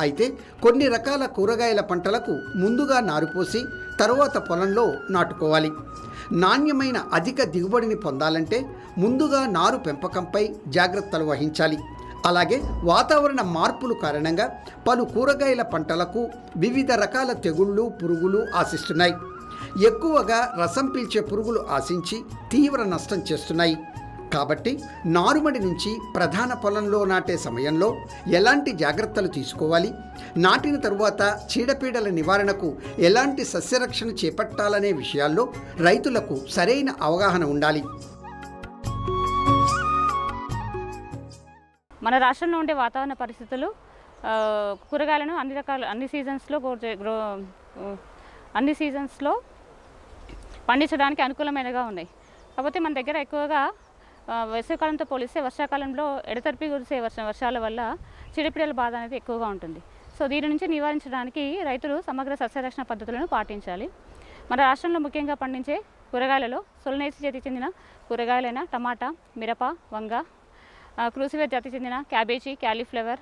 అయితే కొన్ని రకాల కూరగాయల పంటలకు ముందుగా నారుపోసి తరువాత పొలంలో నాటుకోవాలి. నాణ్యమైన అధిక దిగుబడిని పొందాలంటే ముందుగా నారు పెంపకంపై జాగ్రత్తలు వహించాలి. అలాగే వాతావరణ మార్పుల కారణంగా పలు కూరగాయల పంటలకు వివిధ రకాల తెగుళ్ళు పురుగులు ఆశిస్తున్నాయి. ఎక్కువగా రసం పీల్చే పురుగులు ఆశించి తీవ్ర నష్టం చేస్తున్నాయి. కాబట్టి నారుమడి నుంచి ప్రధాన పొలంలో నాటే సమయంలో ఎలాంటి జాగ్రత్తలు తీసుకోవాలి? నాటిన తరువాత చీడపీడల నివారణకు ఎలాంటి సస్యరక్షణ చేపట్టాలనే విషయాల్లో రైతులకు సరైన అవగాహన ఉండాలి. మన రాష్ట్రంలో ఉండే వాతావరణ పరిస్థితులు కూరగాయలను అన్ని రకాల అన్ని సీజన్స్లో గ్రో అన్ని సీజన్స్లో పండించడానికి అనుకూలమైనగా ఉన్నాయి. కాకపోతే మన దగ్గర ఎక్కువగా వేసవికాలంతో పోలిస్తే వర్షాకాలంలో ఎడతెరిపి కురిసే వర్ష వర్షాల వల్ల చీడపీడల బాధ అనేది ఎక్కువగా ఉంటుంది. సో దీని నుంచి నివారించడానికి రైతులు సమగ్ర సస్యరక్షణ పద్ధతులను పాటించాలి. మన రాష్ట్రంలో ముఖ్యంగా పండించే కూరగాయలలో సొలనేసి చేతికి చెందిన కూరగాయలైన టమాటా మిరప వంగ క్రూసివేర్ జాతికి చెందిన క్యాబేజీ క్యాలీఫ్లవర్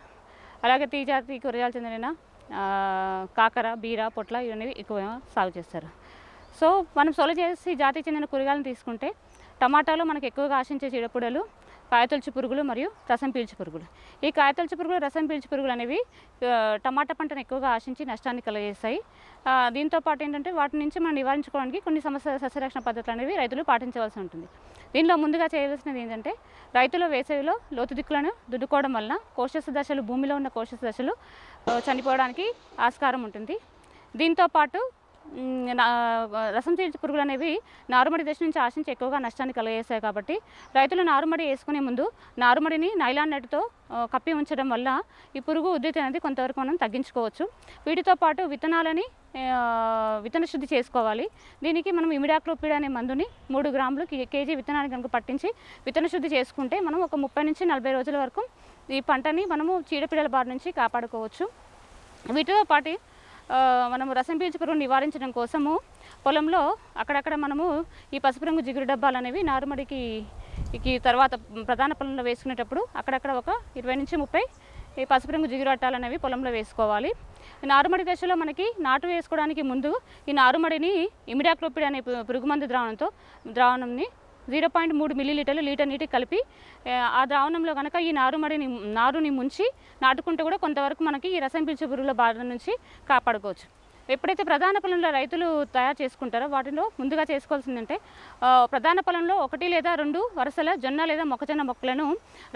అలాగే తీ జాతి కూరగాయలు చెందిన కాకర బీర పొట్ల ఇవన్నీ ఎక్కువ సాగు చేస్తారు. సో మనం సొల చేసి జాతికి చెందిన కూరగాయలను తీసుకుంటే టమాటాలో మనకు ఎక్కువగా ఆశించే చీడపుడలు కాయతొలుచు పురుగులు మరియు రసం పీల్చు పురుగులు. ఈ కాయతొలుచు పురుగులు రసం పీల్చు పురుగులు అనేవి టమాటా పంటను ఎక్కువగా ఆశించి నష్టాన్ని కలిగేస్తాయి దీంతోపాటు దీంతో పాటు ఏంటంటే వాటి నుంచి మనం నివారించుకోవడానికి కొన్ని సమస్య సస్యరక్షణ పద్ధతులు అనేవి రైతులు పాటించవలసి ఉంటుంది. దీనిలో ముందుగా చేయవలసినది ఏంటంటే రైతులు వేసవిలో లోతు దిక్కులను దున్నుకోవడం వలన కోశస్థ దశలు భూమిలో ఉన్న కోశస్థ దశలు చనిపోవడానికి ఆస్కారం ఉంటుంది. దీంతో పాటు రసం చీల్చి పురుగులు అనేవి నారుమడి దశ నుంచి ఆశించి ఎక్కువగా నష్టాన్ని కలిగేస్తాయి కాబట్టి రైతులు నారుమడి వేసుకునే ముందు నారుమడిని నైలాన్ నెట్తో కప్పి ఉంచడం వల్ల ఈ పురుగు ఉద్ధృతి అనేది కొంతవరకు మనం తగ్గించుకోవచ్చు. వీటితో పాటు విత్తనాలని విత్తన శుద్ధి చేసుకోవాలి. దీనికి మనం ఇమిడాక్లోపిడ్ అనే మందుని మూడు గ్రాములు కేజీ విత్తనాన్ని కనుక పట్టించి విత్తన శుద్ధి చేసుకుంటే మనం ఒక ముప్పై నుంచి నలభై రోజుల వరకు ఈ పంటని మనము చీడపీడల బారి నుంచి కాపాడుకోవచ్చు. వీటితో పాటు మనము రసం పీల్చు పురుగును నివారించడం కోసము పొలంలో అక్కడక్కడ మనము ఈ పసుపు రంగు జిగురు డబ్బాలు అనేవి నారుమడికి తర్వాత ప్రధాన పొలంలో వేసుకునేటప్పుడు అక్కడక్కడ ఒక ఇరవై నుంచి ముప్పై ఈ పసుపు రంగు జిగురు అట్టాలు అనేవి పొలంలో వేసుకోవాలి. నారుమడి దశలో మనకి నాటు వేసుకోవడానికి ముందు ఈ నారుమడిని ఇమిడాక్లోపిడ్ అనే పు- పురుగు మందు ద్రావణంతో ద్రావణంని జీరో పాయింట్ మూడు మిల్లీ లీటర్లు లీటర్ నీటికి కలిపి ఆ, ఆ ద్రావణంలో కనుక ఈ నారుమడిని నారుని ముంచి నాటుకుంటే కూడా కొంతవరకు మనకి ఈ రసం పీల్చే పురుగుల బాధ నుంచి కాపాడుకోవచ్చు. ఎప్పుడైతే ప్రధాన పొలంలో రైతులు తయారు చేసుకుంటారో వాటిలో ముందుగా చేసుకోవాల్సిందంటే ప్రధాన పొలంలో ఒకటి లేదా రెండు వరుసల జొన్న లేదా మొక్కజొన్న మొక్కలను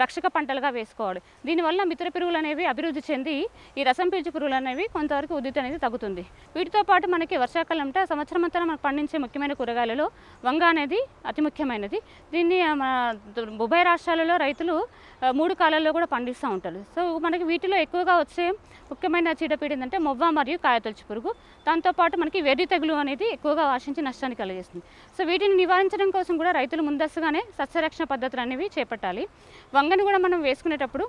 రక్షక పంటలుగా వేసుకోవాలి. దీనివల్ల మిత్ర పురుగులు అనేవి అభివృద్ధి చెంది ఈ రసం పీల్చు పురుగులు అనేవి కొంతవరకు ఉద్యుతి అనేది తగ్గుతుంది. వీటితో పాటు మనకి వర్షాకాలం అంటే సంవత్సరం అంతా మనం పండించే ముఖ్యమైన కూరగాయలలో వంగ అనేది అతి ముఖ్యమైనది. దీన్ని మన ఉభయ రాష్ట్రాలలో రైతులు మూడు కాలాల్లో కూడా పండిస్తూ ఉంటారు. సో మనకి వీటిలో ఎక్కువగా వచ్చే ముఖ్యమైన చీడపీడ ఏంటంటే మొవ్వ మరియు కాయతొలుచు పురుగు. దాంతోపాటు మనకి వెర్రి తెగులు అనేది ఎక్కువగా ఆశించి నష్టాన్ని కలిగిస్తుంది. సో వీటిని నివారించడం కోసం కూడా రైతులు ముందస్తుగానే సస్యరక్షణ పద్ధతులు అనేవి చేపట్టాలి. వంగని కూడా మనం వేసుకునేటప్పుడు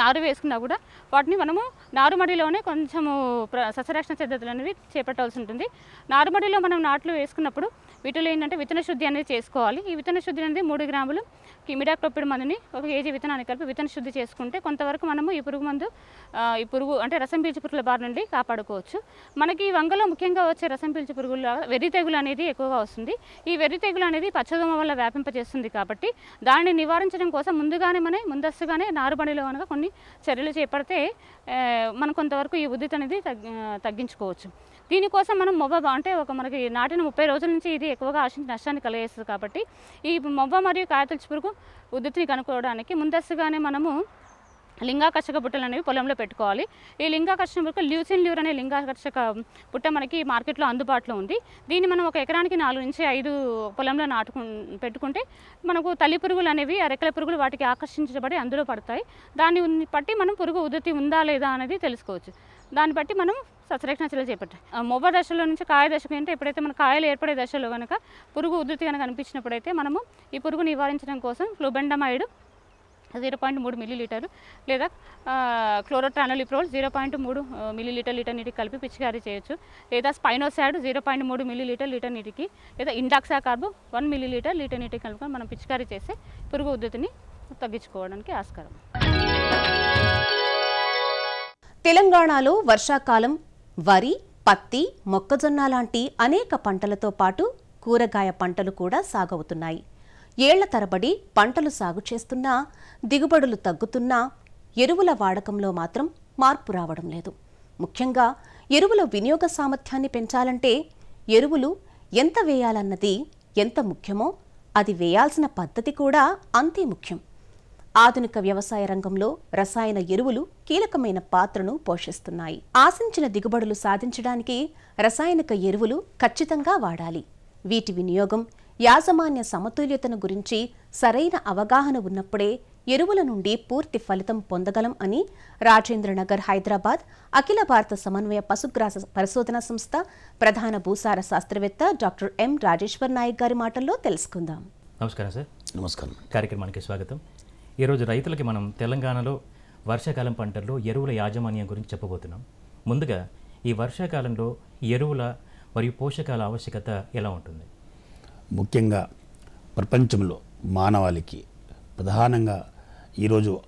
నారు వేసుకున్నా కూడా వాటిని మనము నారుమడిలోనే కొంచెము ప్ర సస్యరక్షణ పద్ధతులు అనేవి చేపట్టాల్సి ఉంటుంది. నారుమడిలో మనం నాట్లు వేసుకున్నప్పుడు వీటిలో ఏంటంటే విత్తన శుద్ధి అనేది చేసుకోవాలి. ఈ విత్తన శుద్ధి అనేది మూడు గ్రాములు కిమిడాక్లోపిడ్ మందుని ఒక కేజీ విత్తనాన్ని కలిపి విత్తన శుద్ధి చేసుకుంటే కొంతవరకు మనము ఈ పురుగు మందు ఈ పురుగు అంటే రసం పీల్చు పురుగుల బారి నుండి కాపాడుకోవచ్చు. మనకి ఈ వంగలో ముఖ్యంగా వచ్చే రసం పీల్చు పురుగుల వెర్రి తెగులు అనేది ఎక్కువగా వస్తుంది. ఈ వెర్రి తెగులు అనేది పచ్చదోమ వల్ల వ్యాపింపజేస్తుంది కాబట్టి దానిని నివారించడం కోసం ముందుగానే మనం ముందస్తుగానే నారుబడిలో కనుక కొన్ని చర్యలు చేపడితే మనం కొంతవరకు ఈ ఉద్ధృతి అనేది తగ్గి తగ్గించుకోవచ్చు. దీనికోసం మనం మొబ్బ అంటే ఒక మనకి నాటిన ముప్పై రోజుల నుంచి ఇది ఎక్కువగా ఆశించి నష్టాన్ని కలిగేస్తుంది కాబట్టి ఈ మొబ్బ మరియు కాయతొలుచు పురుగు ఉద్ధృతిని కనుక్కోవడానికి ముందస్తుగానే మనము లింగాకర్షక బుట్టలు అనేవి పొలంలో పెట్టుకోవాలి. ఈ లింగాకర్షక బుట్ట ల్యూసిన్ ల్యూర్ అనే లింగాకర్షక బుట్ట మనకి మార్కెట్లో అందుబాటులో ఉంది. దీన్ని మనం ఒక ఎకరానికి నాలుగు నుంచి ఐదు పొలంలో నాటుకు పెట్టుకుంటే మనకు తల్లి పురుగులు అనేవి రెక్కల పురుగులు వాటికి ఆకర్షించబడి అందులో పడతాయి. దాన్ని బట్టి మనం పురుగు ఉధృతి ఉందా లేదా అనేది తెలుసుకోవచ్చు. దాన్ని బట్టి మనం సస్యరక్షణ చర్యలు చేపట్టాలి. ఆ మొవ్వ దశలో నుంచి కాయ దశకు అంటే ఎప్పుడైతే మన కాయలు ఏర్పడే దశలో కనుక పురుగు ఉధృతి కనుక అనిపించినప్పుడైతే మనము ఈ పురుగు నివారించడం కోసం ఫ్లూబెండమైడ్ జీరో పాయింట్ మూడు మిల్లీలీటర్ లేదా క్లోరోట్రానోలిప్రోల్ జీరో పాయింట్ మూడు మిల్లీలీటర్ లీటర్ లీటర్ నీటికి కలిపి పిచికారీ చేయొచ్చు. లేదా స్పైనోసాడ్ జీరో పాయింట్ మూడు మిల్లీ లీటర్ నీటికి లేదా indoxacarb one millilitre litre నీటికి కలుపుకొని మనం పిచికారీ చేసి పురుగు ఉద్ధృతిని తగ్గించుకోవడానికి ఆస్కారం. తెలంగాణలో వర్షాకాలం వరి పత్తి మొక్కజొన్న లాంటి అనేక పంటలతో పాటు కూరగాయ పంటలు కూడా సాగవుతున్నాయి. ఏళ్ళ తరబడి పంటలు సాగు చేస్తున్నా దిగుబడులు తగ్గుతున్నా ఎరువుల వాడకంలో మాత్రం మార్పు రావడం లేదు. ముఖ్యంగా ఎరువుల వినియోగ సామర్థ్యాన్ని పెంచాలంటే ఎరువులు ఎంత వేయాలన్నది ఎంత ముఖ్యమో అది వేయాల్సిన పద్ధతి కూడా అంతే ముఖ్యం. ఆధునిక వ్యవసాయ రంగంలో రసాయన ఎరువులు కీలకమైన పాత్రను పోషిస్తున్నాయి. ఆశించిన దిగుబడులు సాధించడానికి రసాయనిక ఎరువులు ఖచ్చితంగా వాడాలి. వీటి వినియోగం యాజమాన్య సమతుల్యతను గురించి సరైన అవగాహన ఉన్నప్పుడే ఎరువుల నుండి పూర్తి ఫలితం పొందగలం అని రాజేంద్రనగర్ హైదరాబాద్ అఖిల భారత సమన్వయ పశుగ్రాస పరిశోధన సంస్థ ప్రధాన భూసార శాస్త్రవేత్త డాక్టర్ ఎం రాజేశ్వర్ నాయక్ గారి మాటల్లో తెలుసుకుందాం. నమస్కారం సార్. నమస్కారం. కార్యక్రమానికి స్వాగతం. ఈరోజు రైతులకి మనం తెలంగాణలో వర్షాకాలం పంటల్లో ఎరువుల యాజమాన్యం గురించి చెప్పబోతున్నాం. ముందుగా ఈ వర్షాకాలంలో ఎరువుల మరియు పోషకాల ఆవశ్యకత ఎలా ఉంటుంది? ముఖ్యంగా ప్రపంచంలో మానవాళికి ప్రధానంగా ఈరోజు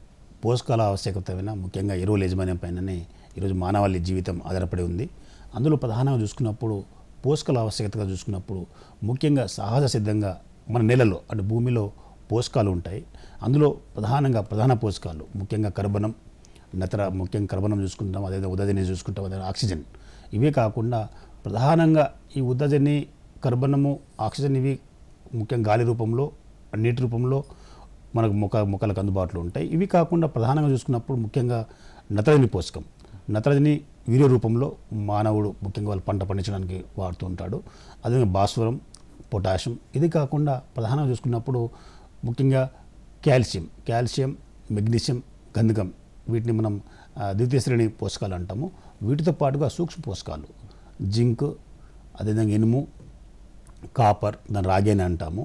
పోషకాల ఆవశ్యకతమైన ముఖ్యంగా ఎరువుల యజమాన్యం పైననే ఈరోజు మానవాళి జీవితం ఆధారపడి ఉంది. అందులో ప్రధానంగా చూసుకున్నప్పుడు పోషకాల ఆవశ్యకతగా చూసుకున్నప్పుడు ముఖ్యంగా సహజ సిద్ధంగా మన నేలలో అంటే భూమిలో పోషకాలు ఉంటాయి. అందులో ప్రధానంగా ప్రధాన పోషకాలు ముఖ్యంగా కర్బనం నతర ముఖ్యంగా కర్బనం చూసుకుంటాం అదేవిధంగా ఉదజని చూసుకుంటాం అదే ఆక్సిజన్. ఇవే కాకుండా ప్రధానంగా ఈ ఉదజని కర్బనము ఆక్సిజన్ ఇవి ముఖ్యంగా గాలి రూపంలో నీటి రూపంలో మనకు మొక్క మొక్కలకు అందుబాటులో ఉంటాయి. ఇవి కాకుండా ప్రధానంగా చూసుకున్నప్పుడు ముఖ్యంగా నత్రజని పోషకం. నత్రజని వీర్య రూపంలో మానవుడు ముఖ్యంగా వాళ్ళు పంట పండించడానికి వాడుతూ ఉంటాడు. అదేవిధంగా భాస్వరం పొటాషియం ఇది కాకుండా ప్రధానంగా చూసుకున్నప్పుడు ముఖ్యంగా కాల్షియం కాల్షియం మెగ్నీషియం గంధకం వీటిని మనం ద్వితీయ శ్రేణి పోషకాలు అంటాము. వీటితో పాటుగా సూక్ష్మ పోషకాలు జింక్ అదేవిధంగా ఇనుము కాపర్ దాని రాగి అంటాము.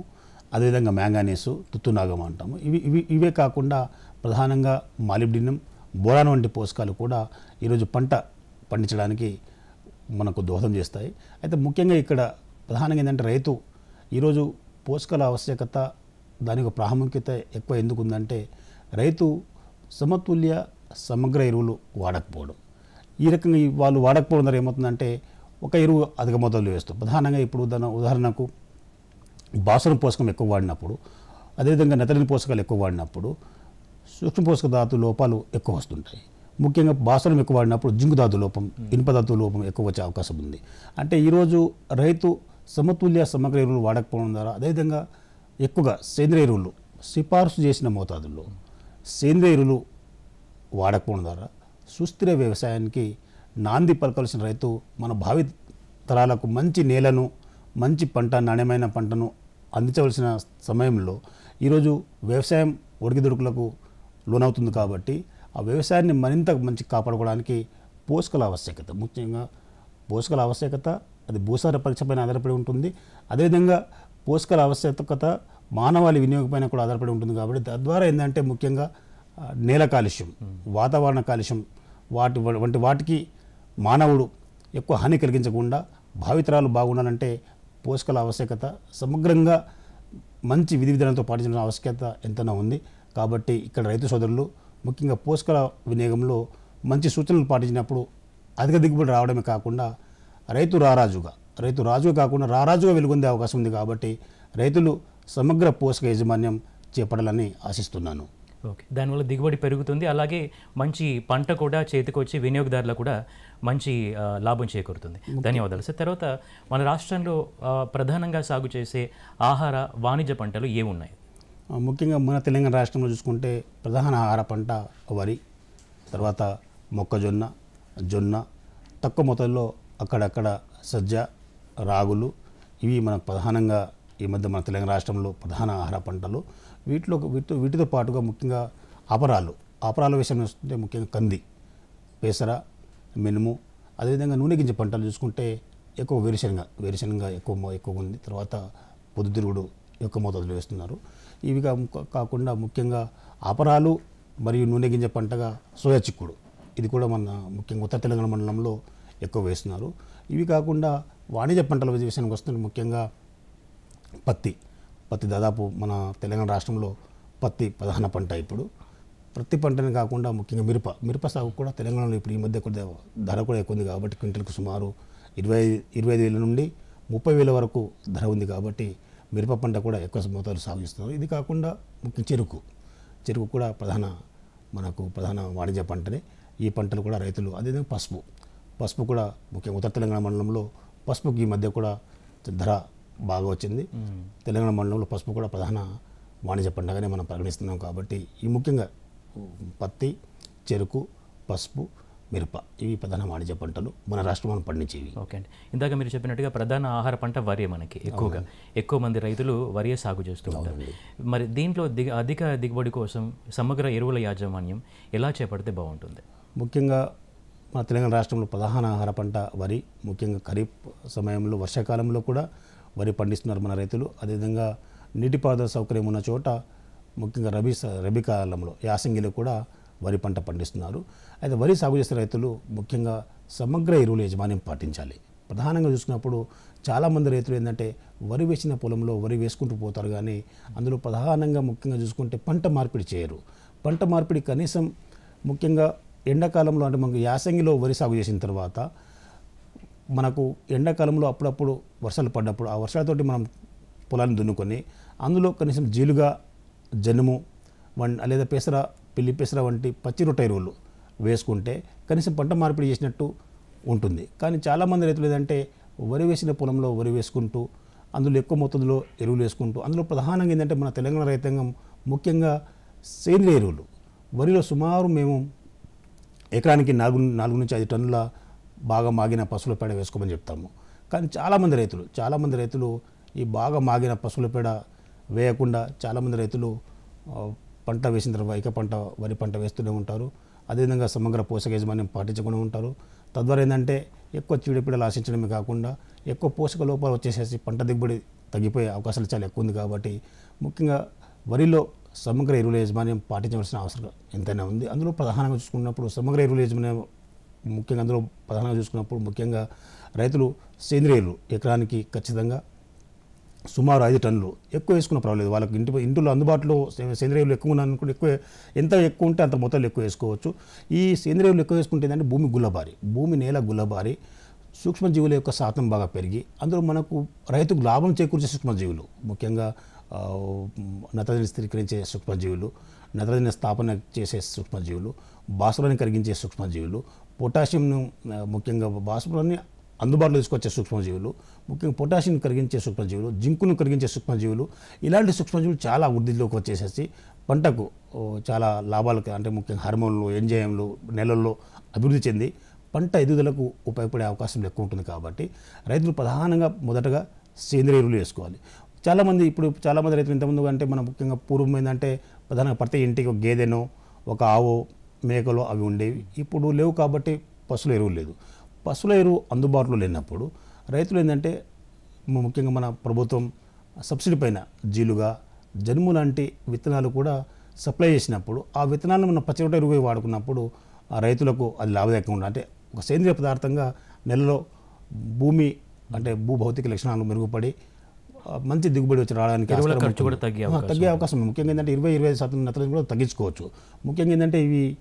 అదేవిధంగా మ్యాంగానీసు తుత్తునాగం అంటాము. ఇవి ఇవి ఇవే కాకుండా ప్రధానంగా మాలిబ్డినం బోరాన్ వంటి పోషకాలు కూడా ఈరోజు పంట పండించడానికి మనకు దోహదం చేస్తాయి. అయితే ముఖ్యంగా ఇక్కడ ప్రధానంగా ఏంటంటే రైతు ఈరోజు పోషకాల ఆవశ్యకత దాని యొక్క ప్రాముఖ్యత ఎక్కువ ఎందుకు ఉందంటే రైతు సమతుల్య సమగ్ర ఎరువులు వాడకపోవడం. ఈ రకంగా వాళ్ళు వాడకపోవడం ద్వారా ఏమవుతుందంటే ఒక ఎరువు అధిక మొదలు వేస్తాం ప్రధానంగా ఇప్పుడు ఉదాహరణకు బాసన పోషకం ఎక్కువ వాడినప్పుడు అదేవిధంగా నతరని పోషకాలు ఎక్కువ వాడినప్పుడు సూక్ష్మ పోషక ధాతు లోపాలు ఎక్కువ వస్తుంటాయి. ముఖ్యంగా బాసనం ఎక్కువ వాడినప్పుడు జింకు ధాతు లోపం ఇనుప ధాతు లోపం ఎక్కువ వచ్చే అవకాశం ఉంది. అంటే ఈరోజు రైతు సమతుల్య సమగ్ర ఎరువులు వాడకపోవడం ద్వారా అదేవిధంగా ఎక్కువగా సేంద్రియ ఎరువులు సిఫార్సు చేసిన మోతాదుల్లో సేంద్రియ ఎరువులు వాడకపోవడం ద్వారా సుస్థిర వ్యవసాయానికి నాంది పలకాల్సిన రైతు మన భావి తరాలకు మంచి నేలను మంచి పంట నాణ్యమైన పంటను అందించవలసిన సమయంలో ఈరోజు వ్యవసాయం ఒడిగిదొడుకులకు లోనవుతుంది కాబట్టి ఆ వ్యవసాయాన్ని మరింత మంచి కాపాడుకోవడానికి పోషకాల ఆవశ్యకత. ముఖ్యంగా పోషకాల ఆవశ్యకత అది భూసార పరీక్ష పైన ఆధారపడి ఉంటుంది. అదేవిధంగా పోషకాల ఆవశ్యకత మానవాళి వినియోగపైన కూడా ఆధారపడి ఉంటుంది కాబట్టి తద్వారా ఏంటంటే ముఖ్యంగా నేల కాలుష్యం వాతావరణ కాలుష్యం వాటి వంటి వాటికి మానవుడు ఎక్కువ హాని కలిగించకుండా భావితరాలు బాగుండాలంటే పోషకాల ఆవశ్యకత సమగ్రంగా మంచి విధి విధానంతో పాటించిన ఆవశ్యకత ఎంతైనా ఉంది. కాబట్టి ఇక్కడ రైతు సోదరులు ముఖ్యంగా పోషకాల వినియోగంలో మంచి సూచనలు పాటించినప్పుడు అధిక దిగుబడి రావడమే కాకుండా రైతు రారాజుగా రైతు రాజుగా కాకుండా రారాజుగా వెలుగొందే అవకాశం ఉంది కాబట్టి రైతులు సమగ్ర పోషక యాజమాన్యం చేపడాలని ఆశిస్తున్నాను. ఓకే. దానివల్ల దిగుబడి పెరుగుతుంది. అలాగే మంచి పంట కూడా చేతికొచ్చి వినియోగదారులకు కూడా మంచి లాభం చేకూరుతుంది. ధన్యవాదాలు. సార్ తర్వాత మన రాష్ట్రంలో ప్రధానంగా సాగు చేసే ఆహార వాణిజ్య పంటలు ఏమున్నాయి? ఆ, ముఖ్యంగా మన తెలంగాణ రాష్ట్రంలో చూసుకుంటే ప్రధాన ఆహార పంట వరి తర్వాత మొక్కజొన్న జొన్న తక్కువ మొత్తంలో అక్కడక్కడ సజ్జ రాగులు. ఇవి మనకు ప్రధానంగా ఈ మధ్య మన తెలంగాణ రాష్ట్రంలో ప్రధాన ఆహార పంటలు. వీటిలో వీటితో వీటితో పాటుగా ముఖ్యంగా అపరాలు అపరాల విషయం వస్తుంటే ముఖ్యంగా కంది పెసర మినుము అదేవిధంగా నూనె గింజ పంటలు చూసుకుంటే ఎక్కువ వేరుశనగ వేరుశనగ ఎక్కువ ఎక్కువ ఉంది. తర్వాత పొద్దుతిరుగుడు ఎక్కువ మోతాదులో వేస్తున్నారు. ఇవిగా కాకుండా ముఖ్యంగా అపరాలు మరియు నూనె గింజ పంటగా సోయా చిక్కుడు. ఇది కూడా మన ముఖ్యంగా ఉత్తర తెలంగాణ మండలంలో ఎక్కువ వేస్తున్నారు. ఇవి కాకుండా వాణిజ్య పంటల విషయానికి వస్తుంటే ముఖ్యంగా పత్తి. పత్తి దాదాపు మన తెలంగాణ రాష్ట్రంలో పత్తి ప్రధాన పంట ఇప్పుడు. ప్రతి పంటని కాకుండా ముఖ్యంగా మిరప మిరప సాగు కూడా తెలంగాణలో ఇప్పుడు ఈ మధ్య కొద్దిగా ధర కూడా ఎక్కువ ఉంది కాబట్టి క్వింటల్కి సుమారు ఇరవై ఇరవై ఐదు వేల నుండి ముప్పై వేల వరకు ధర ఉంది కాబట్టి మిరప పంట కూడా ఎక్కువ మోతాదు సాగు చేస్తున్నారు. ఇది కాకుండా ముఖ్య చెరుకు చెరుకు కూడా ప్రధాన మనకు ప్రధాన వాణిజ్య పంటనే. ఈ పంటలు కూడా రైతులు అదేవిధంగా పసుపు పసుపు కూడా ముఖ్యంగా ఉత్తర తెలంగాణ మండలంలో పసుపుకి ఈ మధ్య కూడా ధర బాగా వచ్చింది తెలంగాణ మండలంలో పసుపు కూడా ప్రధాన వాణిజ్య పంటగానే మనం పరిగణిస్తున్నాం కాబట్టి ఈ ముఖ్యంగా పత్తి చెరుకు పసుపు మిరప ఇవి ప్రధాన వాణిజ్య పంటలు మన రాష్ట్రంలో పండించేవి. ఓకే అండి. ఇందాక మీరు చెప్పినట్టుగా ప్రధాన ఆహార పంట వరి మనకి ఎక్కువగా. ఎక్కువ మంది రైతులు వరియే సాగు చేస్తూ ఉంటారు. మరి దీంట్లో దిగ అధిక దిగుబడి కోసం సమగ్ర ఎరువుల యాజమాన్యం ఎలా చేపడితే బాగుంటుంది? ముఖ్యంగా మన తెలంగాణ రాష్ట్రంలో ప్రధాన ఆహార పంట వరి ముఖ్యంగా ఖరీఫ్ సమయంలో వర్షాకాలంలో కూడా వరి పండిస్తున్నారు మన రైతులు. అదేవిధంగా నీటిపారుదల సౌకర్యం ఉన్న చోట ముఖ్యంగా రబీ స- రబీ కాలంలో యాసంగిలో కూడా వరి పంట పండిస్తున్నారు. అయితే వరి సాగు చేసే రైతులు ముఖ్యంగా సమగ్ర ఎరువుల యజమాన్యం పాటించాలి. ప్రధానంగా చూసుకున్నప్పుడు చాలామంది రైతులు ఏంటంటే వరి వేసిన పొలంలో వరి వేసుకుంటూ పోతారు కానీ అందులో ప్రధానంగా ముఖ్యంగా చూసుకుంటే పంట మార్పిడి చేయరు. పంట మార్పిడి కనీసం ముఖ్యంగా ఎండాకాలంలో అంటే మనకు యాసంగిలో వరి సాగు చేసిన తర్వాత మనకు ఎండాకాలంలో అప్పుడప్పుడు వర్షాలు పడ్డప్పుడు ఆ వర్షాలతోటి మనం పొలాన్ని దున్నుకొని అందులో కనీసం జీలుగా జనుము వన్ లేదా పెసర పిల్లి పెసర వంటి పచ్చి రొట్ట ఎరువులు వేసుకుంటే కనీసం పంట మార్పిడి చేసినట్టు ఉంటుంది. కానీ చాలామంది రైతులు ఏదంటే వరి వేసిన పొలంలో వరి వేసుకుంటూ అందులో ఎక్కువ మొత్తంలో ఎరువులు వేసుకుంటూ అందులో ప్రధానంగా ఏంటంటే మన తెలంగాణ రైతాంగం ముఖ్యంగా సేంద్రియ ఎరువులు. వరిలో సుమారు మేము ఎకరానికి నాలుగు నాలుగు నుంచి ఐదు టన్నుల బాగా మాగిన పశువుల పేడ వేసుకోమని చెప్తాము. కానీ చాలామంది రైతులు చాలామంది రైతులు ఈ బాగా మాగిన పశువుల పేడ వేయకుండా చాలామంది రైతులు పంట వేసిన తర్వాత ఇక పంట వరి పంట వేస్తూనే ఉంటారు. అదేవిధంగా సమగ్ర పోషక యాజమాన్యం పాటించకుండా ఉంటారు. తద్వారా ఏంటంటే ఎక్కువ చీడపీడలు ఆశించడమే కాకుండా ఎక్కువ పోషక లోపాలు వచ్చేసేసి పంట దిగుబడి తగ్గిపోయే అవకాశాలు చాలా ఎక్కువ ఉంది కాబట్టి ముఖ్యంగా వరిలో సమగ్ర ఎరువుల యాజమాన్యం పాటించవలసిన అవసరం ఎంతైనా ఉంది. అందులో ప్రధానంగా చూసుకున్నప్పుడు సమగ్ర ఎరువుల యాజమాన్యం ముఖ్యంగా అందులో ప్రధానంగా చూసుకున్నప్పుడు ముఖ్యంగా రైతులు సేంద్రియ ఎకరానికి ఖచ్చితంగా సుమారు ఐదు టన్నులు. ఎక్కువ వేసుకున్న పర్వాలేదు. వాళ్ళకి ఇంటి ఇంటిలో అందుబాటులో సే- ఎక్కువ ఉన్నాయనుకుంటే ఎక్కువ ఎంత ఎక్కువ ఉంటే అంత మొత్తాలు ఎక్కువ వేసుకోవచ్చు. ఈ సేంద్రియ ఎక్కువ వేసుకుంటే ఏంటంటే భూమి గుల్లబారి భూమి నేల గుల్లబారి సూక్ష్మజీవుల యొక్క శాతం బాగా పెరిగి అందులో మనకు రైతుకు లాభం చేకూర్చే సూక్ష్మజీవులు ముఖ్యంగా నత్రజని స్థిరీకరించే సూక్ష్మజీవులు నత్రజని స్థాపన చేసే సూక్ష్మజీవులు భాస్వరాన్ని కరిగించే సూక్ష్మజీవులు పొటాషియంను ముఖ్యంగా భాస్వరాన్ని అందుబాటులో తీసుకొచ్చే సూక్ష్మజీవులు ముఖ్యంగా పొటాషియం కరిగించే సూక్ష్మజీవులు జింకును కరిగించే సూక్ష్మజీవులు ఇలాంటి సూక్ష్మజీవులు చాలా వృద్ధిలోకి వచ్చేసేసి పంటకు చాలా లాభాలు అంటే ముఖ్యంగా హార్మోన్లు ఎంజైమ్లు నెలల్లో అభివృద్ధి చెంది పంట ఎదుగుదలకు ఉపయోగపడే అవకాశం ఎక్కువ ఉంటుంది కాబట్టి రైతులు ప్రధానంగా మొదటగా సేంద్రియ ఎరువులు వేసుకోవాలి. చాలామంది ఇప్పుడు చాలామంది రైతులు ఇంతకుముందు అంటే మన ముఖ్యంగా పూర్వం ఏంటంటే ప్రధానంగా ప్రతి ఇంటికి ఒక గేదెనో ఒక ఆవో మేకలో అవి ఉండేవి. ఇప్పుడు లేవు కాబట్టి పశువుల ఎరువు లేదు. పశువుల ఎరువు అందుబాటులో లేనప్పుడు రైతులు ఏంటంటే ముఖ్యంగా మన ప్రభుత్వం సబ్సిడీ పైన జీలుగా జనుము లాంటి విత్తనాలు కూడా సప్లై చేసినప్పుడు ఆ విత్తనాలను మన పచ్చిరొట్ట ఎరువు వాడుకున్నప్పుడు ఆ రైతులకు అది లాభదాయకంగా అంటే ఒక సేంద్రియ పదార్థంగా నెలలో భూమి అంటే భూభౌతిక లక్షణాలు మెరుగుపడి మంచి దిగుబడి వచ్చి రావడానికి ఖర్చు కూడా. తగ్గే అవకాశం తగ్గే అవకాశం ఉంది. ముఖ్యంగా ఏంటంటే ఇరవై ఇరవై శాతం నత్రజని కూడా తగ్గించుకోవచ్చు. ముఖ్యంగా ఏంటంటే ఇవి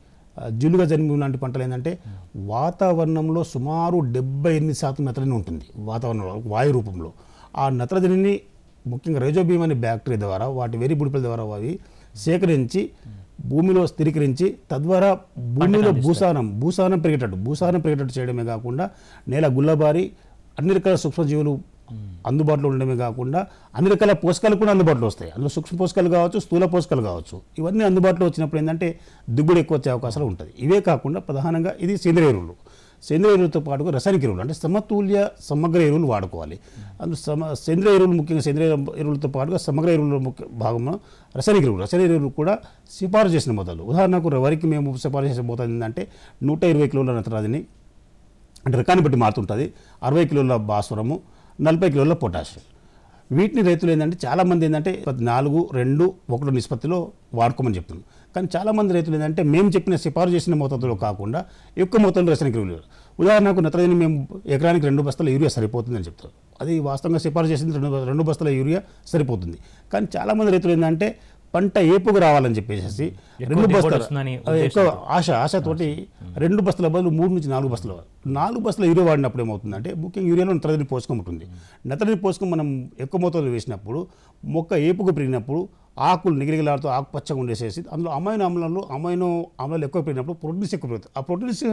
జిలుగా జన్ము లాంటి పంటలు ఏంటంటే వాతావరణంలో సుమారు డెబ్బై ఎనిమిది శాతం నత్రజని ఉంటుంది. వాతావరణంలో వాయు రూపంలో. ఆ నత్రజనిని ముఖ్యంగా రైజోబీమ్ అనే బ్యాక్టీరియా ద్వారా వాటి వేరి బుడిపల ద్వారా అవి సేకరించి భూమిలో స్థిరీకరించి తద్వారా భూమిలో భూసారం భూసారం పెరిగేటట్టు భూసారం పెరిగేటట్టు చేయడమే కాకుండా నేల గుల్లబారి అన్ని రకాల సూక్ష్మజీవులు అందుబాటులో ఉండడమే కాకుండా అన్ని రకాల పోషకాలు కూడా అందుబాటులో వస్తాయి. అందులో సూక్ష్మ పోషకాలు కావచ్చు స్థూల పోషకాలు కావచ్చు. ఇవన్నీ అందుబాటులో వచ్చినప్పుడు ఏంటంటే దిగుబడి ఎక్కువ వచ్చే అవకాశాలు ఉంటుంది. ఇవే కాకుండా ప్రధానంగా ఇది సేంద్రియ ఎరువులు. సేంద్రియ ఎరువులతో పాటుగా రసాయనిక ఎరువులు అంటే సమతుల్య సమగ్ర ఎరువులు వాడుకోవాలి. అందులో సమ సేంద్రియ ఎరువులు ముఖ్యంగా సేంద్రియ ఎరువులతో పాటుగా సమగ్ర ఎరువుల ముఖ్య భాగంలో రసాయనిక ఎరువులు. రసాయనిక ఎరువులు కూడా సిఫారసు చేసిన మొదలు. ఉదాహరణకు వరికి మేము సిఫారసు చేసే మోతాదు ఏంటంటే నూట ఇరవై కిలోల నత్రాజని అంటే రకాన్ని బట్టి మారుతుంటుంది. అరవై కిలోల భాస్వరము నలభై కిలోల పొటాషియం వీటిని రైతులు ఏంటంటే చాలామంది ఏంటంటే నాలుగు రెండు ఒకటి నిష్పత్తిలో వాడుకోమని చెప్తున్నారు. కానీ చాలామంది రైతులు ఏంటంటే మేము చెప్పిన సిఫారు చేసిన మోతాదులో కాకుండా ఎక్కువ మొత్తంలో రసాయనిక ఎరువులు ఉదాహరణకు నత్రజని మేము ఎకరానికి రెండు బస్తాల యూరియా సరిపోతుందని చెప్తారు. అది వాస్తవంగా సిఫారు చేసింది రెండు రెండు బస్తాల యూరియా సరిపోతుంది. కానీ చాలామంది రైతులు ఏంటంటే పంట ఏపుగా రావాలని చెప్పేసి రెండు బస్తాలు అది ఎక్కువ. ఆశ ఆశతోటి రెండు బస్తాల బదులు మూడు నుంచి నాలుగు బస్తాలు నాలుగు బస్తాల యూరియా వాడినప్పుడు ఏమవుతుందంటే ముఖ్యంగా యూరియాలో నత్రజని పోషకం ఉంటుంది నత్రజని పోషకం మనం ఎక్కువ మోతాదులో వేసినప్పుడు మొక్క ఏపుగా పెరిగినప్పుడు ఆకులు నిగిరిగిలాడుతూ ఆకుపచ్చగా ఉండేసేసి అందులో అమైనో ఆమ్లాలు అమైనో ఆమ్లాలు ఎక్కువ పెరిగినప్పుడు ప్రోటీన్స్ ఎక్కువ పెరుగుతాయి. ఆ ప్రోటీన్స్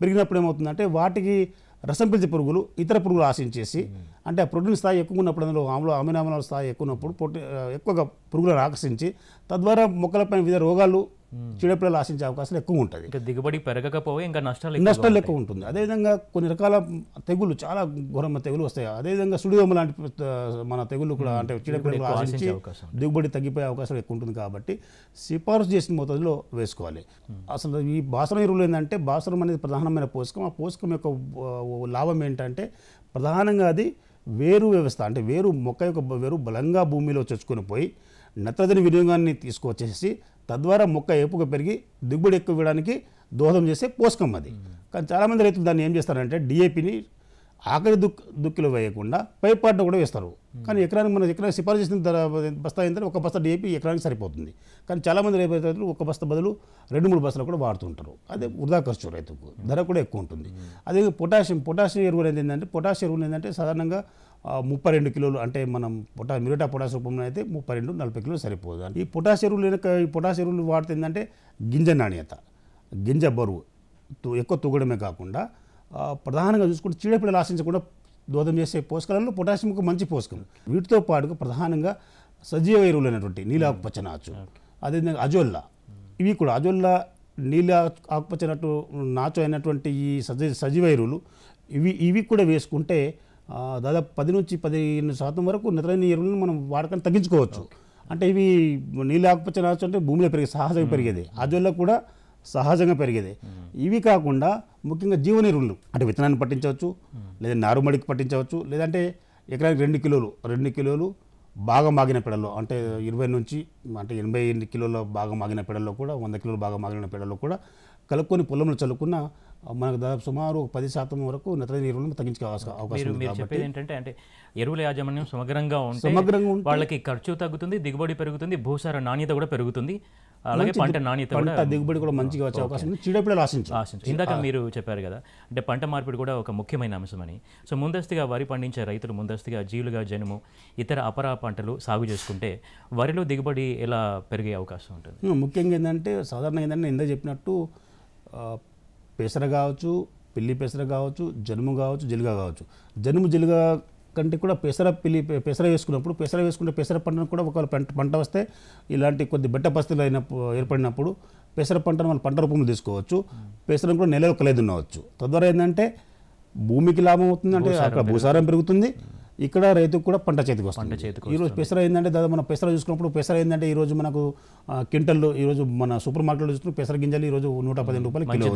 పెరిగినప్పుడు ఏమవుతుందంటే వాటికి రసం పిలిచే పురుగులు ఇతర పురుగులు ఆశించేసి అంటే ఆ ప్రోటీన్ స్థాయి ఎక్కువ ఉన్నప్పుడు అందులో ఆమ్ల అమినో స్థాయి ఎక్కువ ఉన్నప్పుడు ప్రోటీ ఎక్కువగా పురుగులను ఆకర్షించి తద్వారా మొక్కలపైన వివిధ రోగాలు చీడపిల్లలు ఆశించే అవకాశాలు ఎక్కువ ఉంటుంది ఇంకా దిగుబడి పెరగకపోతే ఇంకా నష్టాలు నష్టాలు. ఎక్కువ ఉంటుంది అదేవిధంగా కొన్ని రకాల తెగులు చాలా ఘోరమైన తెగులు వస్తాయి. అదేవిధంగా సుడిదోమ లాంటి మన తెగులు కూడా అంటే చీడపిల్లలు ఆశించి అవకాశం దిగుబడి తగ్గిపోయే అవకాశం ఎక్కువ ఉంటుంది కాబట్టి సిఫారసు చేసిన మోతాదులో వేసుకోవాలి. అసలు ఈ బాసరం ఎరువులు ఏంటంటే బాసరం అనేది ప్రధానమైన పోషకం. ఆ పోషకం యొక్క లాభం ఏంటంటే ప్రధానంగా అది వేరు వ్యవస్థ అంటే వేరు మొక్క యొక్క వేరు బలంగా భూమిలో చొచ్చుకొని పోయి నత్రజని వినియోగాన్ని తీసుకువచ్చేసి తద్వారా మొక్క ఏపుగా పెరిగి దిగుబడి ఎక్కువ ఇవ్వడానికి దోహదం చేసే పోషకం అది. కానీ చాలామంది రైతులు దాన్ని ఏం చేస్తారంటే డిఏపిని ఆఖరి దుక్ దుక్కిలో వేయకుండా పై పాట కూడా వేస్తారు. కానీ ఎకరానికి మనం ఎకరానికి సిఫారు చేసిన ధర బస్తా ఏంటంటే ఒక బస్తా డిఏపి ఎకరానికి సరిపోతుంది. కానీ చాలామంది రైతులు ఒక బస్తా బదులు రెండు మూడు బస్తాలు కూడా వాడుతుంటారు అదే వృధా ఖర్చు రైతుకు ధర కూడా ఎక్కువ ఉంటుంది. అదే పొటాషియం పొటాషియం ఎరువులు ఏంటంటే పొటాషియం ఎరువులు ఏంటంటే సాధారణంగా ముప్పై రెండు కిలోలు అంటే మనం పొటా మిరటా పొటాష్ రూపంలో అయితే ముప్పై రెండు నలభై కిలోలు సరిపోదు. ఈ పొటాష్ ఎరువులు ఈ పొటాష్ ఎరువులు వాడుతుందంటే ఏంటంటే గింజ నాణ్యత గింజ బరువు తు- ఎక్కువ తూగడమే కాకుండా ప్రధానంగా చూసుకుంటే చీడపిల్లలు ఆశించకుండా దోదం చేసే పోషకాలలో పొటాషియం ఒక మంచి పోషకం. వీటితో పాటుగా ప్రధానంగా సజీవ ఎరువులు అయినటువంటి నీల ఆకుపచ్చ నాచు అదేవిధంగా అజోల్లా. ఇవి కూడా అజోల్లా నీల ఆకుపచ్చ నటు నాచు అయినటువంటి ఈ సజీ సజీవ ఎరువులు ఇవి ఇవి కూడా వేసుకుంటే దాదాపు పది నుంచి పదిహేను శాతం వరకు నిద్రైన ఎరువులను మనం వాడకాన్ని తగ్గించుకోవచ్చు. అంటే ఇవి నీళ్ళ ఆకుపచ్చ నాచు అంటే భూమిలో పెరిగే సహజంగా పెరిగేది. అజోల్లా కూడా సహజంగా పెరిగేది. ఇవి కాకుండా ముఖ్యంగా జీవన ఎరువులు. అంటే విత్తనాన్ని పట్టించవచ్చు లేదా నారుమడికి పట్టించవచ్చు లేదంటే ఎకరానికి రెండు కిలోలు రెండు కిలోలు బాగా మాగిన పెడల్లో అంటే ఇరవై నుంచి అంటే ఎనభై ఎనిమిది కిలోల బాగా మాగిన పెడల్లో కూడా వంద కిలోలు బాగా మాగిన పెడల్లో కూడా కలుపుకొని పొలంలో చల్లుకున్న మనకు దాదాపు సుమారు పది శాతం వరకు నత్రజని ఎరువులను తగ్గించుకో అవకాశం మీరు చెప్పేది ఏంటంటే అంటే ఎరువుల యాజమాన్యం సమగ్రంగా ఉంటే సమగ్రంగా వాళ్ళకి ఖర్చు తగ్గుతుంది దిగుబడి పెరుగుతుంది భూసార నాణ్యత కూడా పెరుగుతుంది. అలాగే పంట నాణ్యత పంట దిగుబడి కూడా మంచిగా వచ్చే. అవకాశం ఉంది. చీడపిల్లలు ఆశించు. ఇందాక మీరు చెప్పారు కదా అంటే పంట మార్పిడి కూడా ఒక ముఖ్యమైన అంశమని సో ముందస్తుగా వరి పండించే రైతులు ముందస్తుగా జీలుగా జనుము ఇతర అపర పంటలు సాగు చేసుకుంటే వరిలో దిగుబడి ఎలా పెరిగే అవకాశం ఉంటుంది? ముఖ్యంగా ఏంటంటే సాధారణంగా ఏంటంటే ఇందా చెప్పినట్టు పెసర కావచ్చు పిల్లి పెసర కావచ్చు జనుము కావచ్చు జిలుగా కావచ్చు. జనుము జిలుగా కంటే కూడా పెసర పిల్లి పె- పెసర వేసుకున్నప్పుడు పెసర వేసుకుంటే పెసర పంటను కూడా ఒకవేళ పంట పంట వస్తే ఇలాంటి కొద్ది బెట్ట పరిస్థితులు అయినప్పుడు ఏర్పడినప్పుడు పెసర పంటను మనం పంట రూపంలో తీసుకోవచ్చు. పెసరను కూడా నెలలో కలిగి దున్నవచ్చు తద్వారా ఏంటంటే భూమికి లాభం అవుతుంది అంటే అక్కడ భూసారం పెరుగుతుంది. ఇక్కడ రైతుకు కూడా పంట చేతికి వస్తుంది. చేతికి ఈరోజు పెసర ఏంటంటే దాదాపు మన పెసర చూసుకున్నప్పుడు పెసర ఏంటంటే ఈరోజు మనకు క్వింటల్లో ఈరోజు మన సూపర్ మార్కెట్లో చూసుకున్న పెసర గింజలు ఈరోజు నూట పదిహేను రూపాయలు కిలో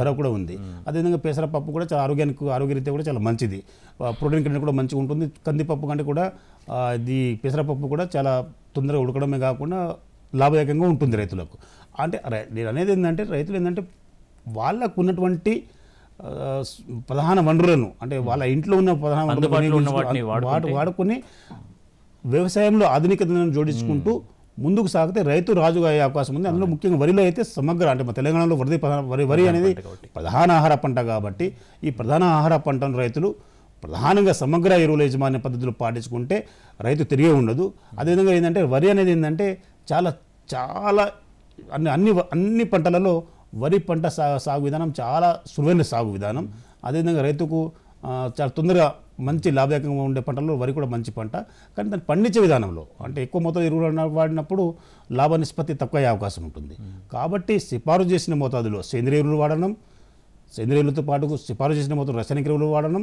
ధర. కూడా ఉంది. అదేవిధంగా పెసర పప్పు కూడా చాలా ఆరోగ్యానికి ఆరోగ్యరీత్యా కూడా చాలా మంచిది. ప్రోటీన్ కంటే కూడా మంచిగా ఉంటుంది. కందిపప్పు కంటే కూడా ఇది పెసరపప్పు కూడా చాలా తొందరగా ఉడకడమే కాకుండా లాభదాయకంగా ఉంటుంది రైతులకు. అంటే నేను అనేది ఏంటంటే రైతులు ఏంటంటే వాళ్ళకు ఉన్నటువంటి ప్రధాన వనరులను అంటే వాళ్ళ ఇంట్లో ఉన్న ప్రధాన వాడుకుంటే- వాడుకొని వ్యవసాయంలో ఆధునికతను జోడించుకుంటూ ముందుకు సాగితే రైతు రాజుగా అయ్యే అవకాశం ఉంది. అందులో ముఖ్యంగా వరిలో అయితే సమగ్ర అంటే మన తెలంగాణలో వరి వరి వరి అనేది ప్రధాన ఆహార పంట కాబట్టి ఈ ప్రధాన ఆహార పంటను రైతులు ప్రధానంగా సమగ్ర ఎరువుల యజమాన్య పద్ధతులు పాటించుకుంటే రైతు తిరిగే ఉండదు. అదేవిధంగా ఏంటంటే వరి అనేది ఏంటంటే చాలా చాలా అన్ని అన్ని అన్ని పంటలలో వరి పంట సా సాగు విధానం చాలా సులువైన సాగు విధానం. అదేవిధంగా రైతుకు చాలా తొందరగా మంచి లాభదాయకంగా ఉండే పంటల్లో వరి కూడా మంచి పంట. కానీ దాన్ని పండించే విధానంలో అంటే ఎక్కువ మొత్తం ఎరువులు వాడినప్పుడు లాభ నిష్పత్తి తక్కువ అయ్యే అవకాశం ఉంటుంది. కాబట్టి సిఫారు చేసిన మోతాదులో సేంద్రియ ఎరువులు వాడడం సేంద్రియ ఎరువులతో పాటు సిఫారు చేసిన మొత్తం రసాయనిక ఎరువులు వాడడం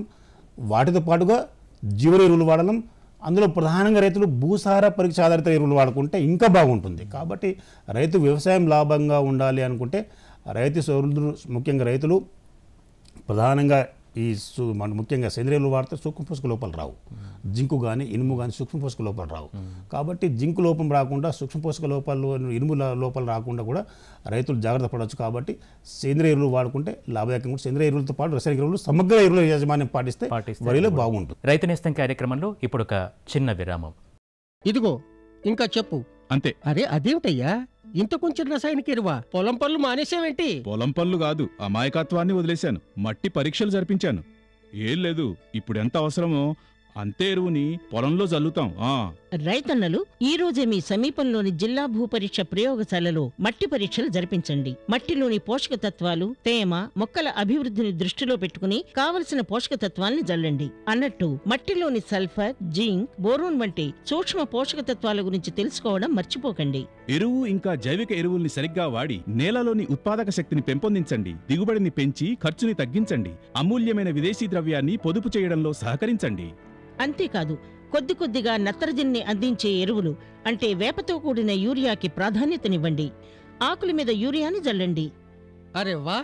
వాటితో పాటుగా జీవన ఎరువులు వాడడం అందులో ప్రధానంగా రైతులు భూసార పరీక్ష ఆధారిత ఎరువులు వాడుకుంటే ఇంకా బాగుంటుంది. కాబట్టి రైతు వ్యవసాయం లాభంగా ఉండాలి అనుకుంటే రైతు సోదరులు ముఖ్యంగా రైతులు ప్రధానంగా ఈ సు మన ముఖ్యంగా సేంద్రియ ఎరువులు వాడితే సూక్ష్మ పోషక లోపాలు రావు. జింకు కానీ ఇనుము కానీ సూక్ష్మ పోషక లోపాలు రావు. కాబట్టి జింకు లోపం రాకుండా సూక్ష్మ పోషక లోపాలు ఇనుము లోపాలు రాకుండా కూడా రైతులు జాగ్రత్త పడవచ్చు కాబట్టి సేంద్రియ ఎరువులు వాడుకుంటే లాభదాయకంగా ఉంటుంది. సేంద్రియ ఎరువులతో పాటు రసాయనిక ఎరువులు సమగ్ర ఎరువుల యాజమాన్యం పాటిస్తే వరిలో బాగుంటుంది. రైతు నేస్తం కార్యక్రమంలో ఇప్పుడు ఒక చిన్న విరామం. ఇదిగో ఇంకా చెప్పు. అంతే. అరే అదేమిటయ్యా? ఇంత కొంచెం రసాయనిక ఎరువా? పొలం పనులు మానేసావేంటి పొలం పనులు కాదు అమాయకత్వాన్ని వదిలేశాను. మట్టి పరీక్షలు జరిపించాను. ఏం లేదు ఇప్పుడెంత అవసరమో అంతే ఎరువుని పొలంలో జల్లుతాం. ఆ. రైతన్నలు ఈ రోజే మీ సమీపంలోని జిల్లా భూపరీక్ష ప్రయోగశాలలో మట్టి పరీక్షలు జరిపించండి. మట్టిలోని పోషక తత్వాలు తేమ మొక్కల అభివృద్ధిని దృష్టిలో పెట్టుకుని కావలసిన పోషక తత్వాల్ని జల్లండి. అన్నట్టు మట్టిలోని సల్ఫర్ జింక్ బోరోన్ వంటి సూక్ష్మ పోషక తత్వాల గురించి తెలుసుకోవడం మర్చిపోకండి. ఎరువు ఇంకా జైవిక ఎరువుల్ని సరిగ్గా వాడి నేలలోని ఉత్పాదక శక్తిని పెంపొందించండి. దిగుబడిని పెంచి ఖర్చుని తగ్గించండి. అమూల్యమైన విదేశీ ద్రవ్యాన్ని పొదుపు చేయడంలో సహకరించండి. అంతేకాదు కొద్ది కొద్దిగా నత్రజనిని అందించే ఎరువులు అంటే వేపతో కూడిన యూరియాకి ప్రాధాన్యతనివ్వండి. ఆకుల మీద యూరియాని జల్లండి. అరే వా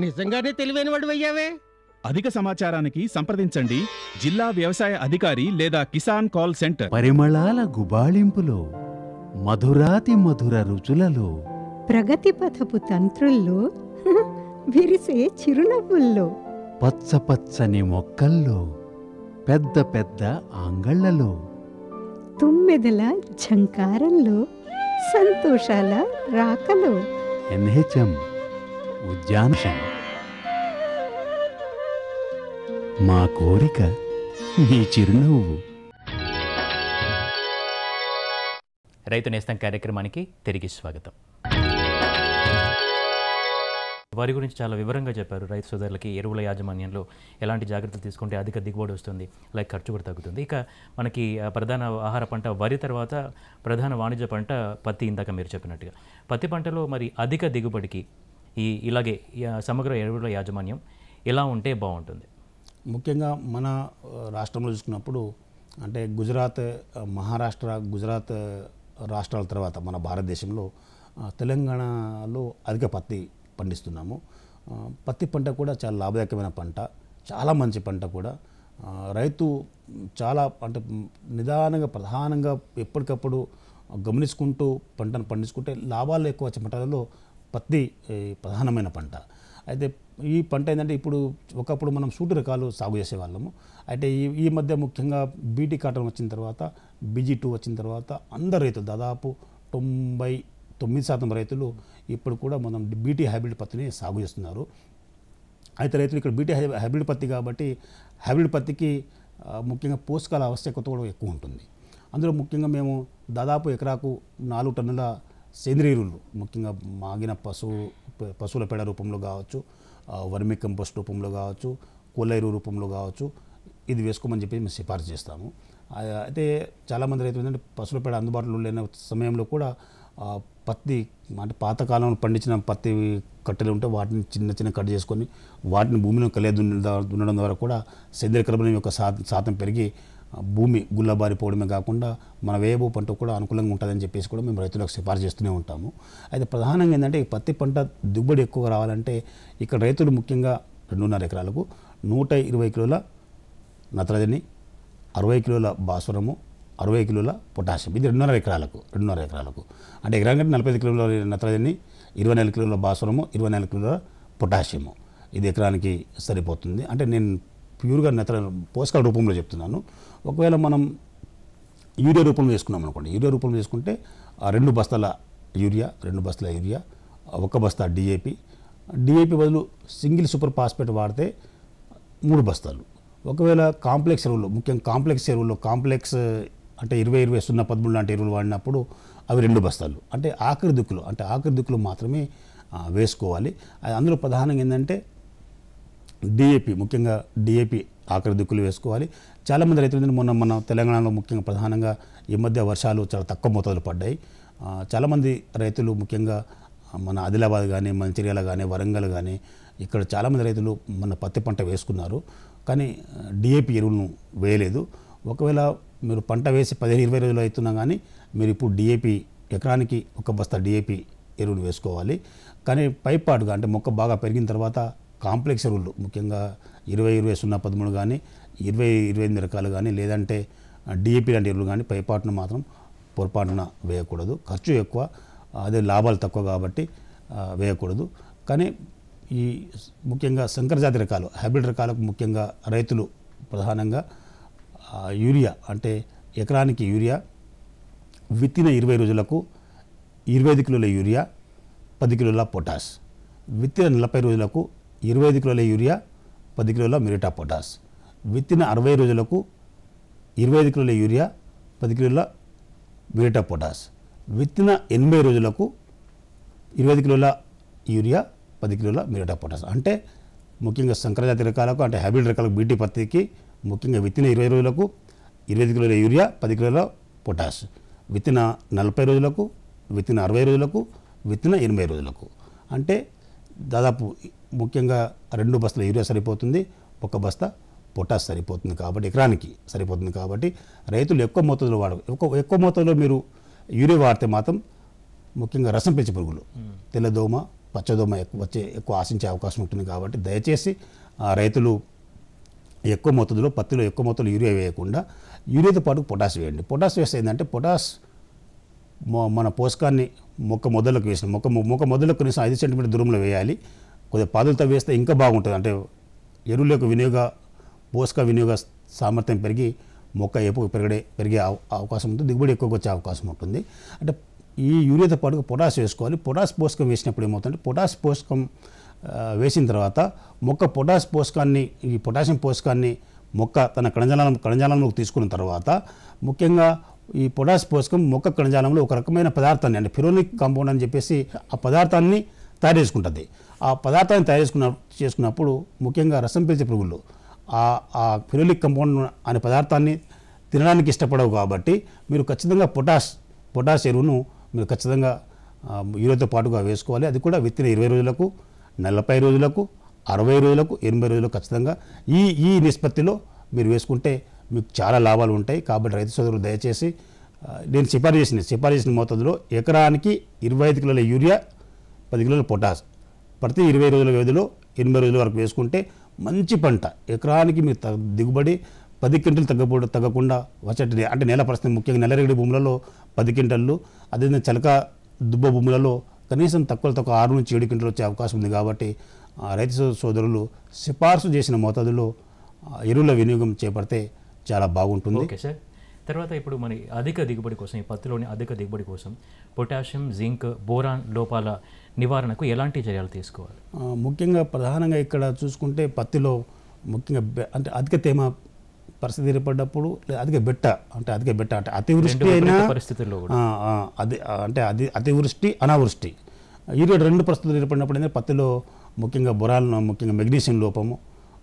నిజంగానే తెలివైన వాడు అయ్యావే? అధిక సమాచారానికి సంప్రదించండి. జిల్లా వ్యవసాయ అధికారి లేదా కిసాన్ కాల్ సెంటర్. పరిమళాల గుబాళింపులో మధురాతి మధుర రుచులలో ప్రగతి పథపు తంత్రుల్లో విరిసే చిరునవ్వుల్లో. పచ్చ పచ్చని మొక్కల్లో పెద్ద పెద్ద ఆంగళ్ళలో తుమ్మెదల ఝంకారంలో సంతోషాల రాకలో. ఎన్హెచ్ఎం ఉద్యానశం. మా కోరిక మీ చిరునవ్వు. రైతు నేస్తం కార్యక్రమానికి తిరిగి స్వాగతం. వారి గురించి చాలా వివరంగా చెప్పారు. రైతు సోదరులకి ఎరువుల యాజమాన్యంలో ఎలాంటి జాగ్రత్తలు తీసుకుంటే అధిక దిగుబడి వస్తుంది లైక్ ఖర్చు కూడా తగ్గుతుంది. ఇక మనకి ప్రధాన ఆహార పంట వరి తర్వాత ప్రధాన వాణిజ్య పంట పత్తి ఇందాక మీరు చెప్పినట్టుగా. పత్తి పంటలో మరి అధిక దిగుబడికి ఈ ఇలాగే సమగ్ర ఎరువుల యాజమాన్యం ఎలా ఉంటే బాగుంటుంది? ముఖ్యంగా మన రాష్ట్రంలో చూసుకున్నప్పుడు అంటే గుజరాత్ మహారాష్ట్ర గుజరాత్ రాష్ట్రాల తర్వాత మన భారతదేశంలో తెలంగాణలో అధిక పత్తి పండిస్తున్నాము. పత్తి పంట కూడా చాలా లాభదాయకమైన పంట. చాలా మంచి పంట కూడా. రైతు చాలా అంటే నిదానంగా ప్రధానంగా ఎప్పటికప్పుడు గమనించుకుంటూ పంటను పండించుకుంటే లాభాలు ఎక్కువ వచ్చే పంటలలో పత్తి ప్రధానమైన పంట. అయితే ఈ పంట ఏంటంటే ఇప్పుడు ఒకప్పుడు మనం సూటి రకాలు సాగు చేసేవాళ్ళము. అయితే ఈ ఈ మధ్య ముఖ్యంగా బీటీ కాటన్ వచ్చిన తర్వాత బీజీ టూ వచ్చిన తర్వాత అందరు రైతులు దాదాపు తొంభై తొమ్మిది శాతం రైతులు ఇప్పుడు కూడా మనం బీటీ హైబ్రిడ్ పత్తిని సాగు చేస్తున్నారు. అయితే రైతులు ఇక్కడ బీటీ హైబ్రిడ్ పత్తి కాబట్టి హైబ్రిడ్ పత్తికి ముఖ్యంగా పోషకాల ఆవశ్యకత కూడా ఎక్కువ ఉంటుంది. అందులో ముఖ్యంగా మేము దాదాపు ఎకరాకు నాలుగు టన్నుల సేంద్రియ ఎరువులు ముఖ్యంగా మాగిన పశువు పశువుల పేడ రూపంలో కావచ్చు వర్మి కంపోస్ట్ రూపంలో కావచ్చు కోళ్ళ ఎరువు రూపంలో కావచ్చు ఇది వేసుకోమని చెప్పి మేము సిఫార్సు చేస్తాము. అయితే చాలామంది రైతులు ఏంటంటే పశువుల పేడ అందుబాటులో లేని సమయంలో కూడా పత్తి అంటే పాతకాలంలో పండించిన పత్తి కట్టెలు ఉంటే వాటిని చిన్న చిన్న కట్ చేసుకొని వాటిని భూమిలో కలియ దున్నడం ద్వారా కూడా సేంద్రియ కర్బనం యొక్క శాతం పెరిగి భూమి గుల్లబారిపోవడమే కాకుండా మన వేయబో పంట కూడా అనుకూలంగా ఉంటుందని చెప్పేసి కూడా మేము రైతులకు సిఫార్సు చేస్తూనే ఉంటాము. అయితే ప్రధానంగా ఏంటంటే ఈ పత్తి పంట దిగుబడి ఎక్కువగా రావాలంటే ఇక్కడ రైతులు ముఖ్యంగా రెండున్నర ఎకరాలకు నూట ఇరవై కిలోల నత్రజని అరవై కిలోల భాస్వరము అరవై కిలోల పొటాషియం. ఇది రెండున్నర ఎకరాలకు రెండున్నర ఎకరాలకు. అంటే ఎకరానికి నలభై ఐదు కిలోల నత్రజని ఇరవై నాలుగు కిలోల భాస్వరము ఇరవై నాలుగు కిలోల పొటాషియము. ఇది ఎకరానికి సరిపోతుంది. అంటే నేను ప్యూర్గా నత్ర పోషకాల రూపంలో చెప్తున్నాను. ఒకవేళ మనం యూరియా రూపంలో వేసుకున్నాం అనుకోండి. యూరియా రూపంలో వేసుకుంటే రెండు బస్తాల యూరియా రెండు బస్తాల యూరియా ఒక బస్తా డిఏపి. డిఏపి బదులు సింగిల్ సూపర్ ఫాస్ఫేట్ వాడితే మూడు బస్తాలు. ఒకవేళ కాంప్లెక్స్ ఎరువులు ముఖ్యంగా కాంప్లెక్స్ ఎరువులు కాంప్లెక్స్ అంటే ఇరవై ఇరవై సున్నా పదమూడు లాంటి ఎరువులు వాడినప్పుడు అవి రెండు బస్తాలు. అంటే ఆఖరి దిక్కులు అంటే ఆఖరి దిక్కులు మాత్రమే వేసుకోవాలి. అది అందులో ప్రధానంగా ఏంటంటే డిఏపి ముఖ్యంగా డిఏపి ఆఖరి దిక్కులు వేసుకోవాలి. చాలామంది రైతులు మొన్న మన తెలంగాణలో ముఖ్యంగా ప్రధానంగా ఈ మధ్య వర్షాలు చాలా తక్కువ మోతాదులు పడ్డాయి. చాలామంది రైతులు ముఖ్యంగా మన ఆదిలాబాద్ కానీ మంచిర్యాల కానీ వరంగల్ కానీ ఇక్కడ చాలామంది రైతులు మన పత్తి పంట వేసుకున్నారు. కానీ డిఏపి ఎరువులను వేయలేదు. ఒకవేళ మీరు పంట వేసి పదిహేను ఇరవై రోజులు అవుతున్నా కానీ మీరు ఇప్పుడు డిఏపి ఎకరానికి ఒక బస్తా డిఏపి ఎరువులు వేసుకోవాలి. కానీ పైపాటుగా అంటే మొక్క బాగా పెరిగిన తర్వాత కాంప్లెక్స్ ఎరువులు ముఖ్యంగా ఇరవై ఇరవై సున్నా పదమూడు కానీ ఇరవై ఇరవై ఎనిమిది రకాలు కానీ లేదంటే డిఏపి లాంటి ఎరువులు కానీ పైపాటును మాత్రం పొరపాటున వేయకూడదు. ఖర్చు ఎక్కువ అదే లాభాలు తక్కువ కాబట్టి వేయకూడదు. కానీ ఈ ముఖ్యంగా సంకరజాతి రకాలు హైబ్రిడ్ రకాలకు ముఖ్యంగా రైతులు ప్రధానంగా యూరియా అంటే ఎకరానికి యూరియా విత్తిన ఇరవై రోజులకు ఇరవై ఐదు కిలోల యూరియా పది కిలోల పొటాస్. విత్తిన నలభై రోజులకు ఇరవై ఐదు కిలోల యూరియా పది కిలోల మిరిటా పొటాస్. విత్తిన అరవై రోజులకు ఇరవై ఐదు కిలోల యూరియా పది కిలోల మిరిటా పొటాస్. విత్తిన ఎనభై రోజులకు ఇరవై ఐదు కిలోల యూరియా పది కిలోల మిరిటా పొటాస్. అంటే ముఖ్యంగా సంకరజాతి రకాలకు అంటే హైబ్రిడ్ రకాలకు బీటీ పత్తికి ముఖ్యంగా విత్తిన ఇరవై రోజులకు ఇరవై ఐదు కిలోల యూరియా పది కిలోల పొటాష్ విత్తిన నలభై రోజులకు విత్తిన అరవై రోజులకు విత్తిన ఎనభై రోజులకు. అంటే దాదాపు ముఖ్యంగా రెండు బస్తాల యూరియా సరిపోతుంది ఒక బస్తా పొటాష్ సరిపోతుంది కాబట్టి ఎకరానికి సరిపోతుంది కాబట్టి రైతులు ఎక్కువ మోతాదులో వాడ ఎక్కువ ఎక్కువ మోతాదులో మీరు యూరియా వాడితే మాత్రం ముఖ్యంగా రసం పెంచి పురుగులు. తెల్లదోమ పచ్చదోమ ఎక్కువ వచ్చే ఎక్కువ ఆశించే అవకాశం ఉంటుంది కాబట్టి దయచేసి ఆ రైతులు ఎక్కువ మోతాదులో పత్తిలో ఎక్కువ మోతాదులో యూరియా వేయకుండా యూరియాతో పాటు పొటాష్ వేయండి. పొటాష్ వేస్తే ఏంటంటే పొటాష్ మన పోషకాన్ని మొక్క మొదలకు వేసిన మొక్క మొక్క మొదలకు కనీసం ఐదు సెంటీమీటర్ దూరంలో వేయాలి. కొద్దిగా పాదులతో వేస్తే ఇంకా బాగుంటుంది. అంటే ఎరువుల యొక్క వినియోగ పోషక వినియోగ సామర్థ్యం పెరిగి మొక్క ఎప్పుడు పెరగడే పెరిగే అవకాశం ఉంటుంది. దిగుబడి ఎక్కువగా వచ్చే అవకాశం ఉంటుంది. అంటే ఈ యూరియాతో పాటుగా పొటాష్ వేసుకోవాలి. పొటాష్ పోషకం వేసినప్పుడు ఏమవుతుందంటే పొటాష్ పోషకం వేసిన తర్వాత మొక్క పొటాష్ పోషకాన్ని ఈ పొటాషియం పోషకాన్ని మొక్క తన కణజాలం కణజాలంలోకి తీసుకున్న తర్వాత ముఖ్యంగా ఈ పొటాష్ పోషకం మొక్క కణజాలంలో ఒక రకమైన పదార్థాన్ని అంటే ఫిరోనిక్ కాంపౌండ్ అని చెప్పేసి ఆ పదార్థాన్ని తయారు చేసుకుంటుంది. ఆ పదార్థాన్ని తయారు చేసుకున్న చేసుకున్నప్పుడు ముఖ్యంగా రసం పీల్చే పురుగులు ఆ ఫిరోలిక్ కంపౌండ్ అనే పదార్థాన్ని తినడానికి ఇష్టపడవు కాబట్టి మీరు ఖచ్చితంగా పొటాష్ పొటాష్ ఎరువును మీరు ఖచ్చితంగా యూరియాతో పాటుగా వేసుకోవాలి. అది కూడా విత్తిన ఇరవై రోజులకు నలభై రోజులకు అరవై రోజులకు ఎనభై రోజులకు ఖచ్చితంగా ఈ ఈ నిష్పత్తిలో మీరు వేసుకుంటే మీకు చాలా లాభాలు ఉంటాయి. కాబట్టి రైతు సోదరులు దయచేసి నేను సిఫారు చేసిన సిఫారు చేసిన మోతాదులో ఎకరానికి ఇరవై ఐదు కిలోల యూరియా పది కిలోల పొటాష్ ప్రతి ఇరవై రోజుల వ్యవధిలో ఎనభై రోజుల వరకు వేసుకుంటే మంచి పంట. ఎకరానికి మీరు దిగుబడి పది క్వింటలు తగ్గకూడదు తగ్గకుండా వచ్చేటి అంటే నేల పరిస్థితి ముఖ్యంగా నెలరేగడి భూములలో పది క్వింటళ్ళు అదేవిధంగా చలక దుబ్బ భూములలో కనీసం తక్కువ తక్కువ ఆరు నుంచి ఏడు క్వింటలు వచ్చే అవకాశం ఉంది కాబట్టి రైతు సోదరులు సిఫార్సు చేసిన మోతాదులో ఎరువుల వినియోగం చేపడితే చాలా బాగుంటుంది. Okay sir. తర్వాత ఇప్పుడు మన అధిక దిగుబడి కోసం ఈ పత్తిలోని అధిక దిగుబడి కోసం పొటాషియం జింక్ బోరాన్ లోపాల నివారణకు ఎలాంటి చర్యలు తీసుకోవాలి? ముఖ్యంగా ప్రధానంగా ఇక్కడ చూసుకుంటే పత్తిలో ముఖ్యంగా అంటే అధిక తేమ పరిస్థితి ఏర్పడ్డప్పుడు లేదా అధిక బెట్ట అంటే అధిక బెట్ట అంటే అతివృష్టి అయినా పరిస్థితుల్లో అది అంటే అది అతివృష్టి అనావృష్టి. ఈ రెండు- రెండు పరిస్థితులు ఏర్పడినప్పుడు ఏంటంటే పత్తిలో ముఖ్యంగా బొరాల్ ముఖ్యంగా మెగ్నీషియం లోపము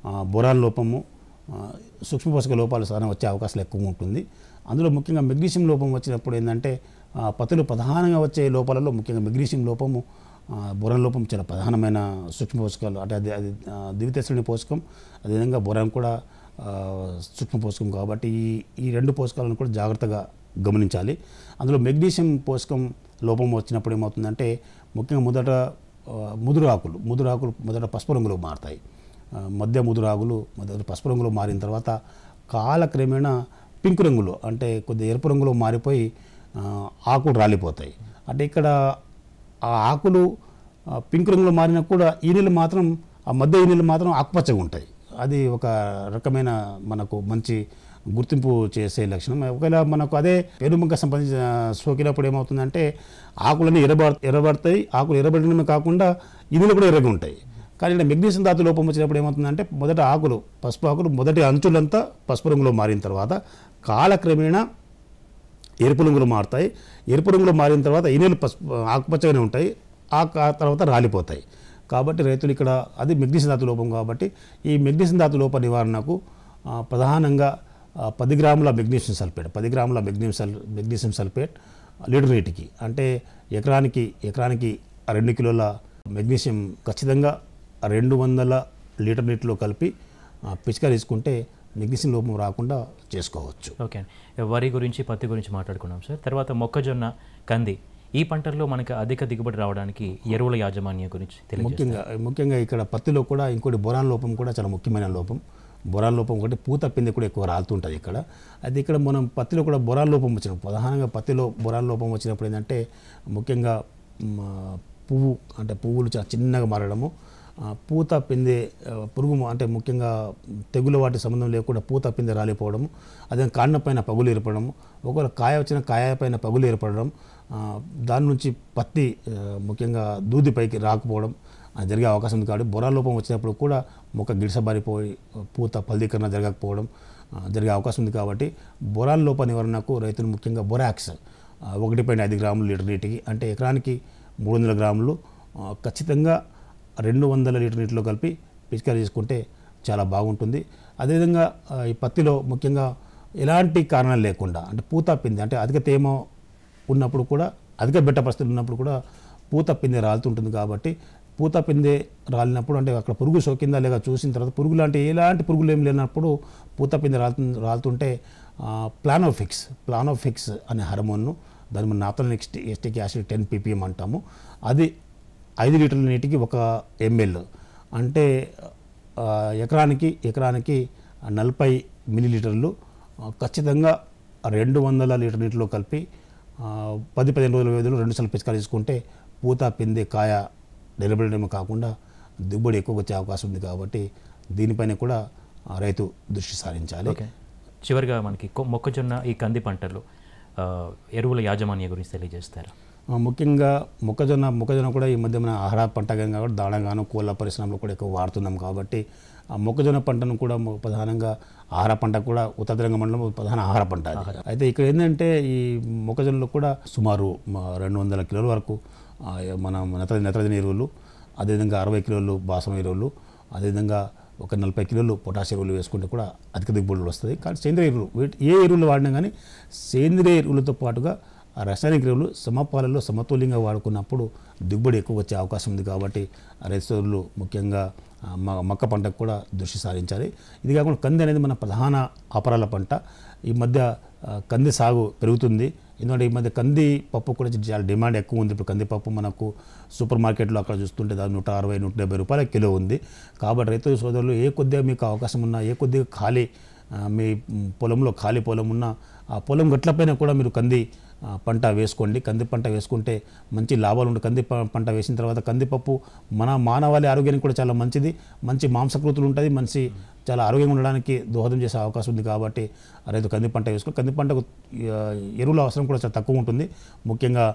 ఆ, లోపము సూక్ష్మ పోషక లోపాలు సాధారణ వచ్చే అవకాశాలు ఎక్కువ ఉంటుంది. అందులో ముఖ్యంగా మెగ్నీషియం లోపం వచ్చినప్పుడు ఏంటంటే పత్తిలో ప్రధానంగా వచ్చే లోపాలలో ముఖ్యంగా మెగ్నీషియం లోపము ఆ, లోపం చాలా ప్రధానమైన సూక్ష్మ పోషకాలు అంటే అది అది ఆ, ద్వితీయ శ్రేణి పోషకం అదేవిధంగా బొరాన్ కూడా సూక్ష్మ పోషకం కాబట్టి ఈ ఈ రెండు పోషకాలను కూడా జాగ్రత్తగా గమనించాలి. అందులో మెగ్నీషియం పోషకం లోపం వచ్చినప్పుడు ఏమవుతుందంటే ముఖ్యంగా మొదట ఆ, ముదురు ఆకులు ముదురు ఆకులు మొదట పసుపు రంగులో మారుతాయి. మధ్య ముదురు ఆకులు మొదట పసుపు రంగులో మారిన తర్వాత కాలక్రమేణా పింక్ రంగులో అంటే కొద్దిగా ఎరుపు రంగులో మారిపోయి ఆకులు రాలిపోతాయి. అంటే ఇక్కడ ఆ ఆకులు పింక్ రంగులో మారినా కూడా ఈనెలు మాత్రం ఆ మధ్య ఈనెలు మాత్రం ఆకుపచ్చగా ఉంటాయి. అది ఒక రకమైన మనకు మంచి గుర్తింపు చేసే లక్షణం. ఒకవేళ మనకు అదే పెనుముక సంబంధించిన సోకినప్పుడు ఏమవుతుందంటే ఆకులన్నీ ఎర్రబడ ఎర్రబడతాయి ఆకులు ఎర్రబడడమే కాకుండా ఈనెలు కూడా ఎర్రగా ఉంటాయి. కానీ ఇలా మెగ్నీషియం ధాతు లోపం వచ్చినప్పుడు ఏమవుతుందంటే మొదట ఆకులు పసుపు ఆకులు మొదటి అంచులంతా పసుపు రంగులో మారిన తర్వాత కాలక్రమేణా ఎరుపు రంగులు మారుతాయి. ఎరుపు రంగులో మారిన తర్వాత ఈనెలు పసుపు ఆకుపచ్చగానే ఉంటాయి. ఆ తర్వాత రాలిపోతాయి. కాబట్టి రైతులు ఇక్కడ అది మెగ్నీషియం ధాతు లోపం కాబట్టి ఈ మెగ్నీషియం ధాతు లోప నివారణకు ప్రధానంగా పది గ్రాముల మెగ్నీషియం సల్ఫేట్ పది గ్రాముల మెగ్నీషియం సల్ మెగ్నీషియం సల్ఫేట్ లీటర్ నీటికి అంటే ఎకరానికి ఎకరానికి రెండు కిలోల మెగ్నీషియం ఖచ్చితంగా రెండు వందల లీటర్ నీటిలో కలిపి పిచికారీ తీసుకుంటే మెగ్నీషియం లోపం రాకుండా చేసుకోవచ్చు. ఓకే. అండి వరి గురించి పత్తి గురించి మాట్లాడుకున్నాం సార్. తర్వాత మొక్కజొన్న కంది ఈ పంటల్లో మనకి అధిక దిగుబడి రావడానికి ఎరువుల యాజమాన్యం గురించి ముఖ్యంగా ముఖ్యంగా ఇక్కడ పత్తిలో కూడా ఇంకోటి బొరాన్ లోపం కూడా చాలా ముఖ్యమైన లోపం. బొరాల లోపం ఒకటి పూత పిండి కూడా ఎక్కువ రాలుతుంటుంది ఇక్కడ. అయితే ఇక్కడ మనం పత్తిలో కూడా బొరాల లోపం వచ్చినప్పుడు ప్రధానంగా పత్తిలో బొరాల లోపం వచ్చినప్పుడు ఏంటంటే ముఖ్యంగా పువ్వు అంటే పువ్వులు చాలా చిన్నగా మారడము. పూత పిందె పురుగు అంటే ముఖ్యంగా తెగులు వాటి సంబంధం లేకుండా పూత పిందె రాలిపోవడము. అదే కాండం పైన పగులు ఏర్పడము. ఒకవేళ కాయ వచ్చిన కాయ పైన పగులు ఏర్పడడం. దాని నుంచి పత్తి ముఖ్యంగా దూది పైకి రాకపోవడం. జరిగే అవకాశం ఉంది కాబట్టి బొరా లోపం వచ్చినప్పుడు కూడా మొక్క గిడిసబారిపోయి పూత ఫలదీకరణ జరగకపోవడం జరిగే అవకాశం ఉంది కాబట్టి బొరాల లోప నివారణకు రైతులు ముఖ్యంగా బొరాక్స్ ఒకటి పాయింట్ ఐదు గ్రాములు లీటర్ నీటికి అంటే ఎకరానికి మూడు వందల గ్రాములు ఖచ్చితంగా రెండు వందల లీటర్ నీటిలో కలిపి పిచికారీ చేసుకుంటే చాలా బాగుంటుంది. అదేవిధంగా ఈ పత్తిలో ముఖ్యంగా ఎలాంటి కారణాలు లేకుండా అంటే పూత పింది అంటే అధిక తేమ ఉన్నప్పుడు కూడా అధిక బెట్ట పరిస్థితులు ఉన్నప్పుడు కూడా పూత పిందె రాలుతుంటుంది కాబట్టి పూత పిందె రాలినప్పుడు అంటే అక్కడ పురుగు సోకిందా లేక చూసిన తర్వాత పురుగు లాంటి ఎలాంటి పురుగులు ఏం లేనప్పుడు పూత పిందె రాలుతు రాలుతుంటే ప్లానోఫిక్స్ ప్లానోఫిక్స్ అనే హార్మోన్ను దాని మనం నాప్తలిన్ ఎక్స్టి ఎస్టిక్ యాసిడ్ టెన్ పీపీఎం అంటాము. అది ఐదు లీటర్ల నీటికి ఒక ఎంఎల్. అంటే ఎకరానికి ఎకరానికి నలభై మిల్లీలీటర్లు ఖచ్చితంగా రెండు వందల లీటర్ నీటిలో కలిపి పది పదిహేను రోజుల వ్యవధిలో రెండు సార్లు పిచికారీ తీసుకుంటే పూత పిందె కాయ నిలబడమే కాకుండా దిగుబడి ఎక్కువ వచ్చే అవకాశం ఉంది కాబట్టి దీనిపైన కూడా రైతు దృష్టి సారించాలి. చివరిగా మనకి మొక్కజొన్న ఈ కంది పంటలు ఎరువుల యాజమాన్య గురించి తెలియజేస్తారా? ముఖ్యంగా మొక్కజొన్న మొక్కజొన్న కూడా ఈ మధ్య మన ఆహార పంటగా కాబట్టి దాణగాను కోళ్ళ పరిశ్రమలో కూడా ఎక్కువ వాడుతున్నాం కాబట్టి ఆ మొక్కజొన్న పంటను కూడా ప్రధానంగా ఆహార పంట కూడా ఉత్తర తెలంగాణ మండలం ప్రధాన ఆహార పంట. అయితే ఇక్కడ ఏంటంటే ఈ మొక్కజొన్నలో కూడా సుమారు రెండు వందల కిలోల వరకు మన నత్రజని నత్రజని ఎరువులు అదేవిధంగా అరవై కిలోలు బాసం ఎరువులు అదేవిధంగా ఒక నలభై కిలోలు పొటాష్ ఎరువులు వేసుకుంటే కూడా అధిక దిగుబడులు వస్తుంది. కానీ సేంద్రియ ఎరువులు ఏ ఎరువులు వాడినా కానీ సేంద్రియ ఎరువులతో పాటుగా రసాయనిక ఎరువులు సమపాలలో సమతుల్యంగా వాడుకున్నప్పుడు దిగుబడి ఎక్కువ వచ్చే అవకాశం ఉంది కాబట్టి రైతులు ముఖ్యంగా మ- మక్క పంటకు కూడా దృష్టి సారించాలి. ఇది కాకుండా కంది అనేది మన ప్రధాన అపరాల పంట. ఈ మధ్య కంది సాగు పెరుగుతుంది. ఎందుకంటే ఈ మధ్య కంది పప్పు కూడా చాలా డిమాండ్ ఎక్కువ ఉంది. ఇప్పుడు కందిపప్పు మనకు సూపర్ మార్కెట్లో అక్కడ చూస్తుంటే దాని నూట అరవై నూట డెబ్బై రూపాయల కిలో ఉంది. కాబట్టి రైతు సోదరులు ఏ కొద్దిగా మీకు అవకాశం ఉన్నా ఏ కొద్దిగా ఖాళీ మీ పొలంలో ఖాళీ పొలం ఉన్నా ఆ పొలం గట్లపైన కూడా మీరు కంది పంట వేసుకోండి. కంది పంట వేసుకుంటే మంచి లాభాలు ఉంటాయి కంది పంట వేసిన తర్వాత కందిపప్పు మన మానవాళి ఆరోగ్యానికి కూడా చాలా మంచిది. మంచి మాంసకృతులు ఉంటుంది మంచి చాలా ఆరోగ్యంగా ఉండడానికి దోహదం చేసే అవకాశం ఉంది కాబట్టి రైతు కంది పంట వేసుకుని కంది పంటకు ఎరువుల అవసరం కూడా చాలా తక్కువ ఉంటుంది. ముఖ్యంగా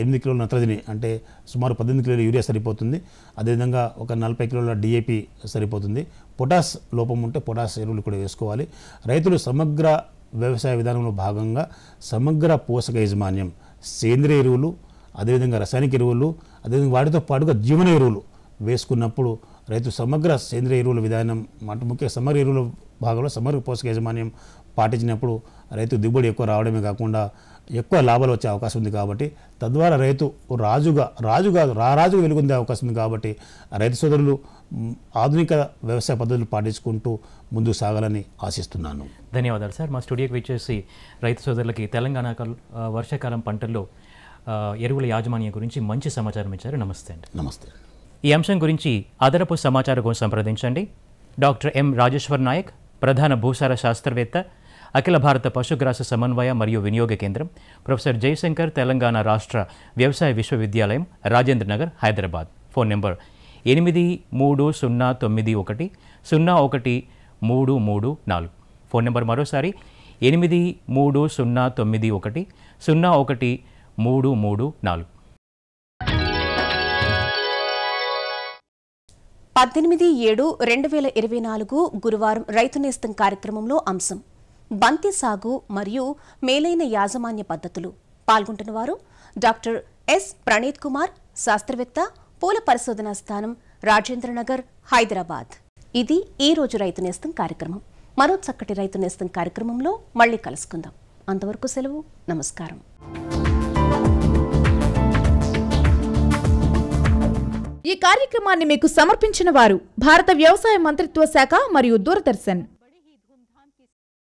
ఎనిమిది కిలోల నత్రజని అంటే సుమారు పద్దెనిమిది కిలోల యూరియా సరిపోతుంది. అదేవిధంగా ఒక నలభై కిలోల డిఏపి సరిపోతుంది. పొటాస్ లోపం ఉంటే పొటాస్ ఎరువులు కూడా వేసుకోవాలి. రైతులు సమగ్ర వ్యవసాయ విధానంలో భాగంగా సమగ్ర పోషక యాజమాన్యం సేంద్రియ ఎరువులు అదేవిధంగా రసాయనిక ఎరువులు అదేవిధంగా వాటితో పాటుగా జీవన ఎరువులు వేసుకున్నప్పుడు రైతు సమగ్ర సేంద్రియ ఎరువుల విధానం అంటే ముఖ్య సమగ్ర ఎరువుల భాగంలో సమగ్ర పోషక యాజమాన్యం పాటించినప్పుడు రైతు దిగుబడి ఎక్కువ రావడమే కాకుండా ఎక్కువ లాభాలు వచ్చే అవకాశం ఉంది కాబట్టి తద్వారా రైతు రాజుగా రాజుగా రారాజుగా వెలుగుందే అవకాశం ఉంది కాబట్టి రైతు సోదరులు ఆధునిక వ్యవసాయ పద్ధతులు పాటించుకుంటూ ముందుకు సాగాలని ఆశిస్తున్నాను. ధన్యవాదాలు సార్. మా స్టూడియోకి వచ్చేసి రైతు సోదరులకి తెలంగాణ వర్షాకాలం పంటల్లో ఎరువుల యాజమాన్యం గురించి మంచి సమాచారం ఇచ్చారు. నమస్తే అండి. నమస్తే. ఈ అంశం గురించి అదనపు సమాచారం కోసం సంప్రదించండి. డాక్టర్ ఎం రాజేశ్వర్ నాయక్ ప్రధాన భూసార శాస్త్రవేత్త అఖిల భారత పశుగ్రాస సమన్వయ మరియు వినియోగ కేంద్రం ప్రొఫెసర్ జయశంకర్ తెలంగాణ రాష్ట్ర వ్యవసాయ విశ్వవిద్యాలయం రాజేంద్ర నగర్ హైదరాబాద్. ఫోన్ నెంబర్ ఎనిమిది మూడు సున్నా తొమ్మిది ఒకటి సున్నా ఒకటి మూడు మూడు నాలుగు. ఫోన్ నెంబర్ మరోసారి. ఎనిమిది మూడు సున్నా తొమ్మిది ఒకటి సున్నా ఒకటి మూడు మూడు నాలుగు. పద్దెనిమిది ఏడు రెండు వేల ఇరవై నాలుగు గురువారం రైతు నేస్తం కార్యక్రమంలో అంశం. బంతి సాగు మరియు మేలైన యాజమాన్య పద్ధతులు. పాల్గొంటున్నవారు డాక్టర్ ఎస్ ప్రణీత్ కుమార్ శాస్త్రవేత్త పూల పరిశోధనా స్థానం రాజేంద్రనగర్ హైదరాబాద్. ఇది ఈ రోజు రైతు నేస్తం కార్యక్రమం. మరో చక్కటి రైతు నేస్తం కార్యక్రమంలో మళ్ళీ కలుసుకుందాం. అంతవరకు సెలవు నమస్కారం. ఈ కార్యక్రమాన్ని మీకు సమర్పించిన వారు భారత వ్యవసాయ మంత్రిత్వ శాఖ మరియు దూరదర్శన్.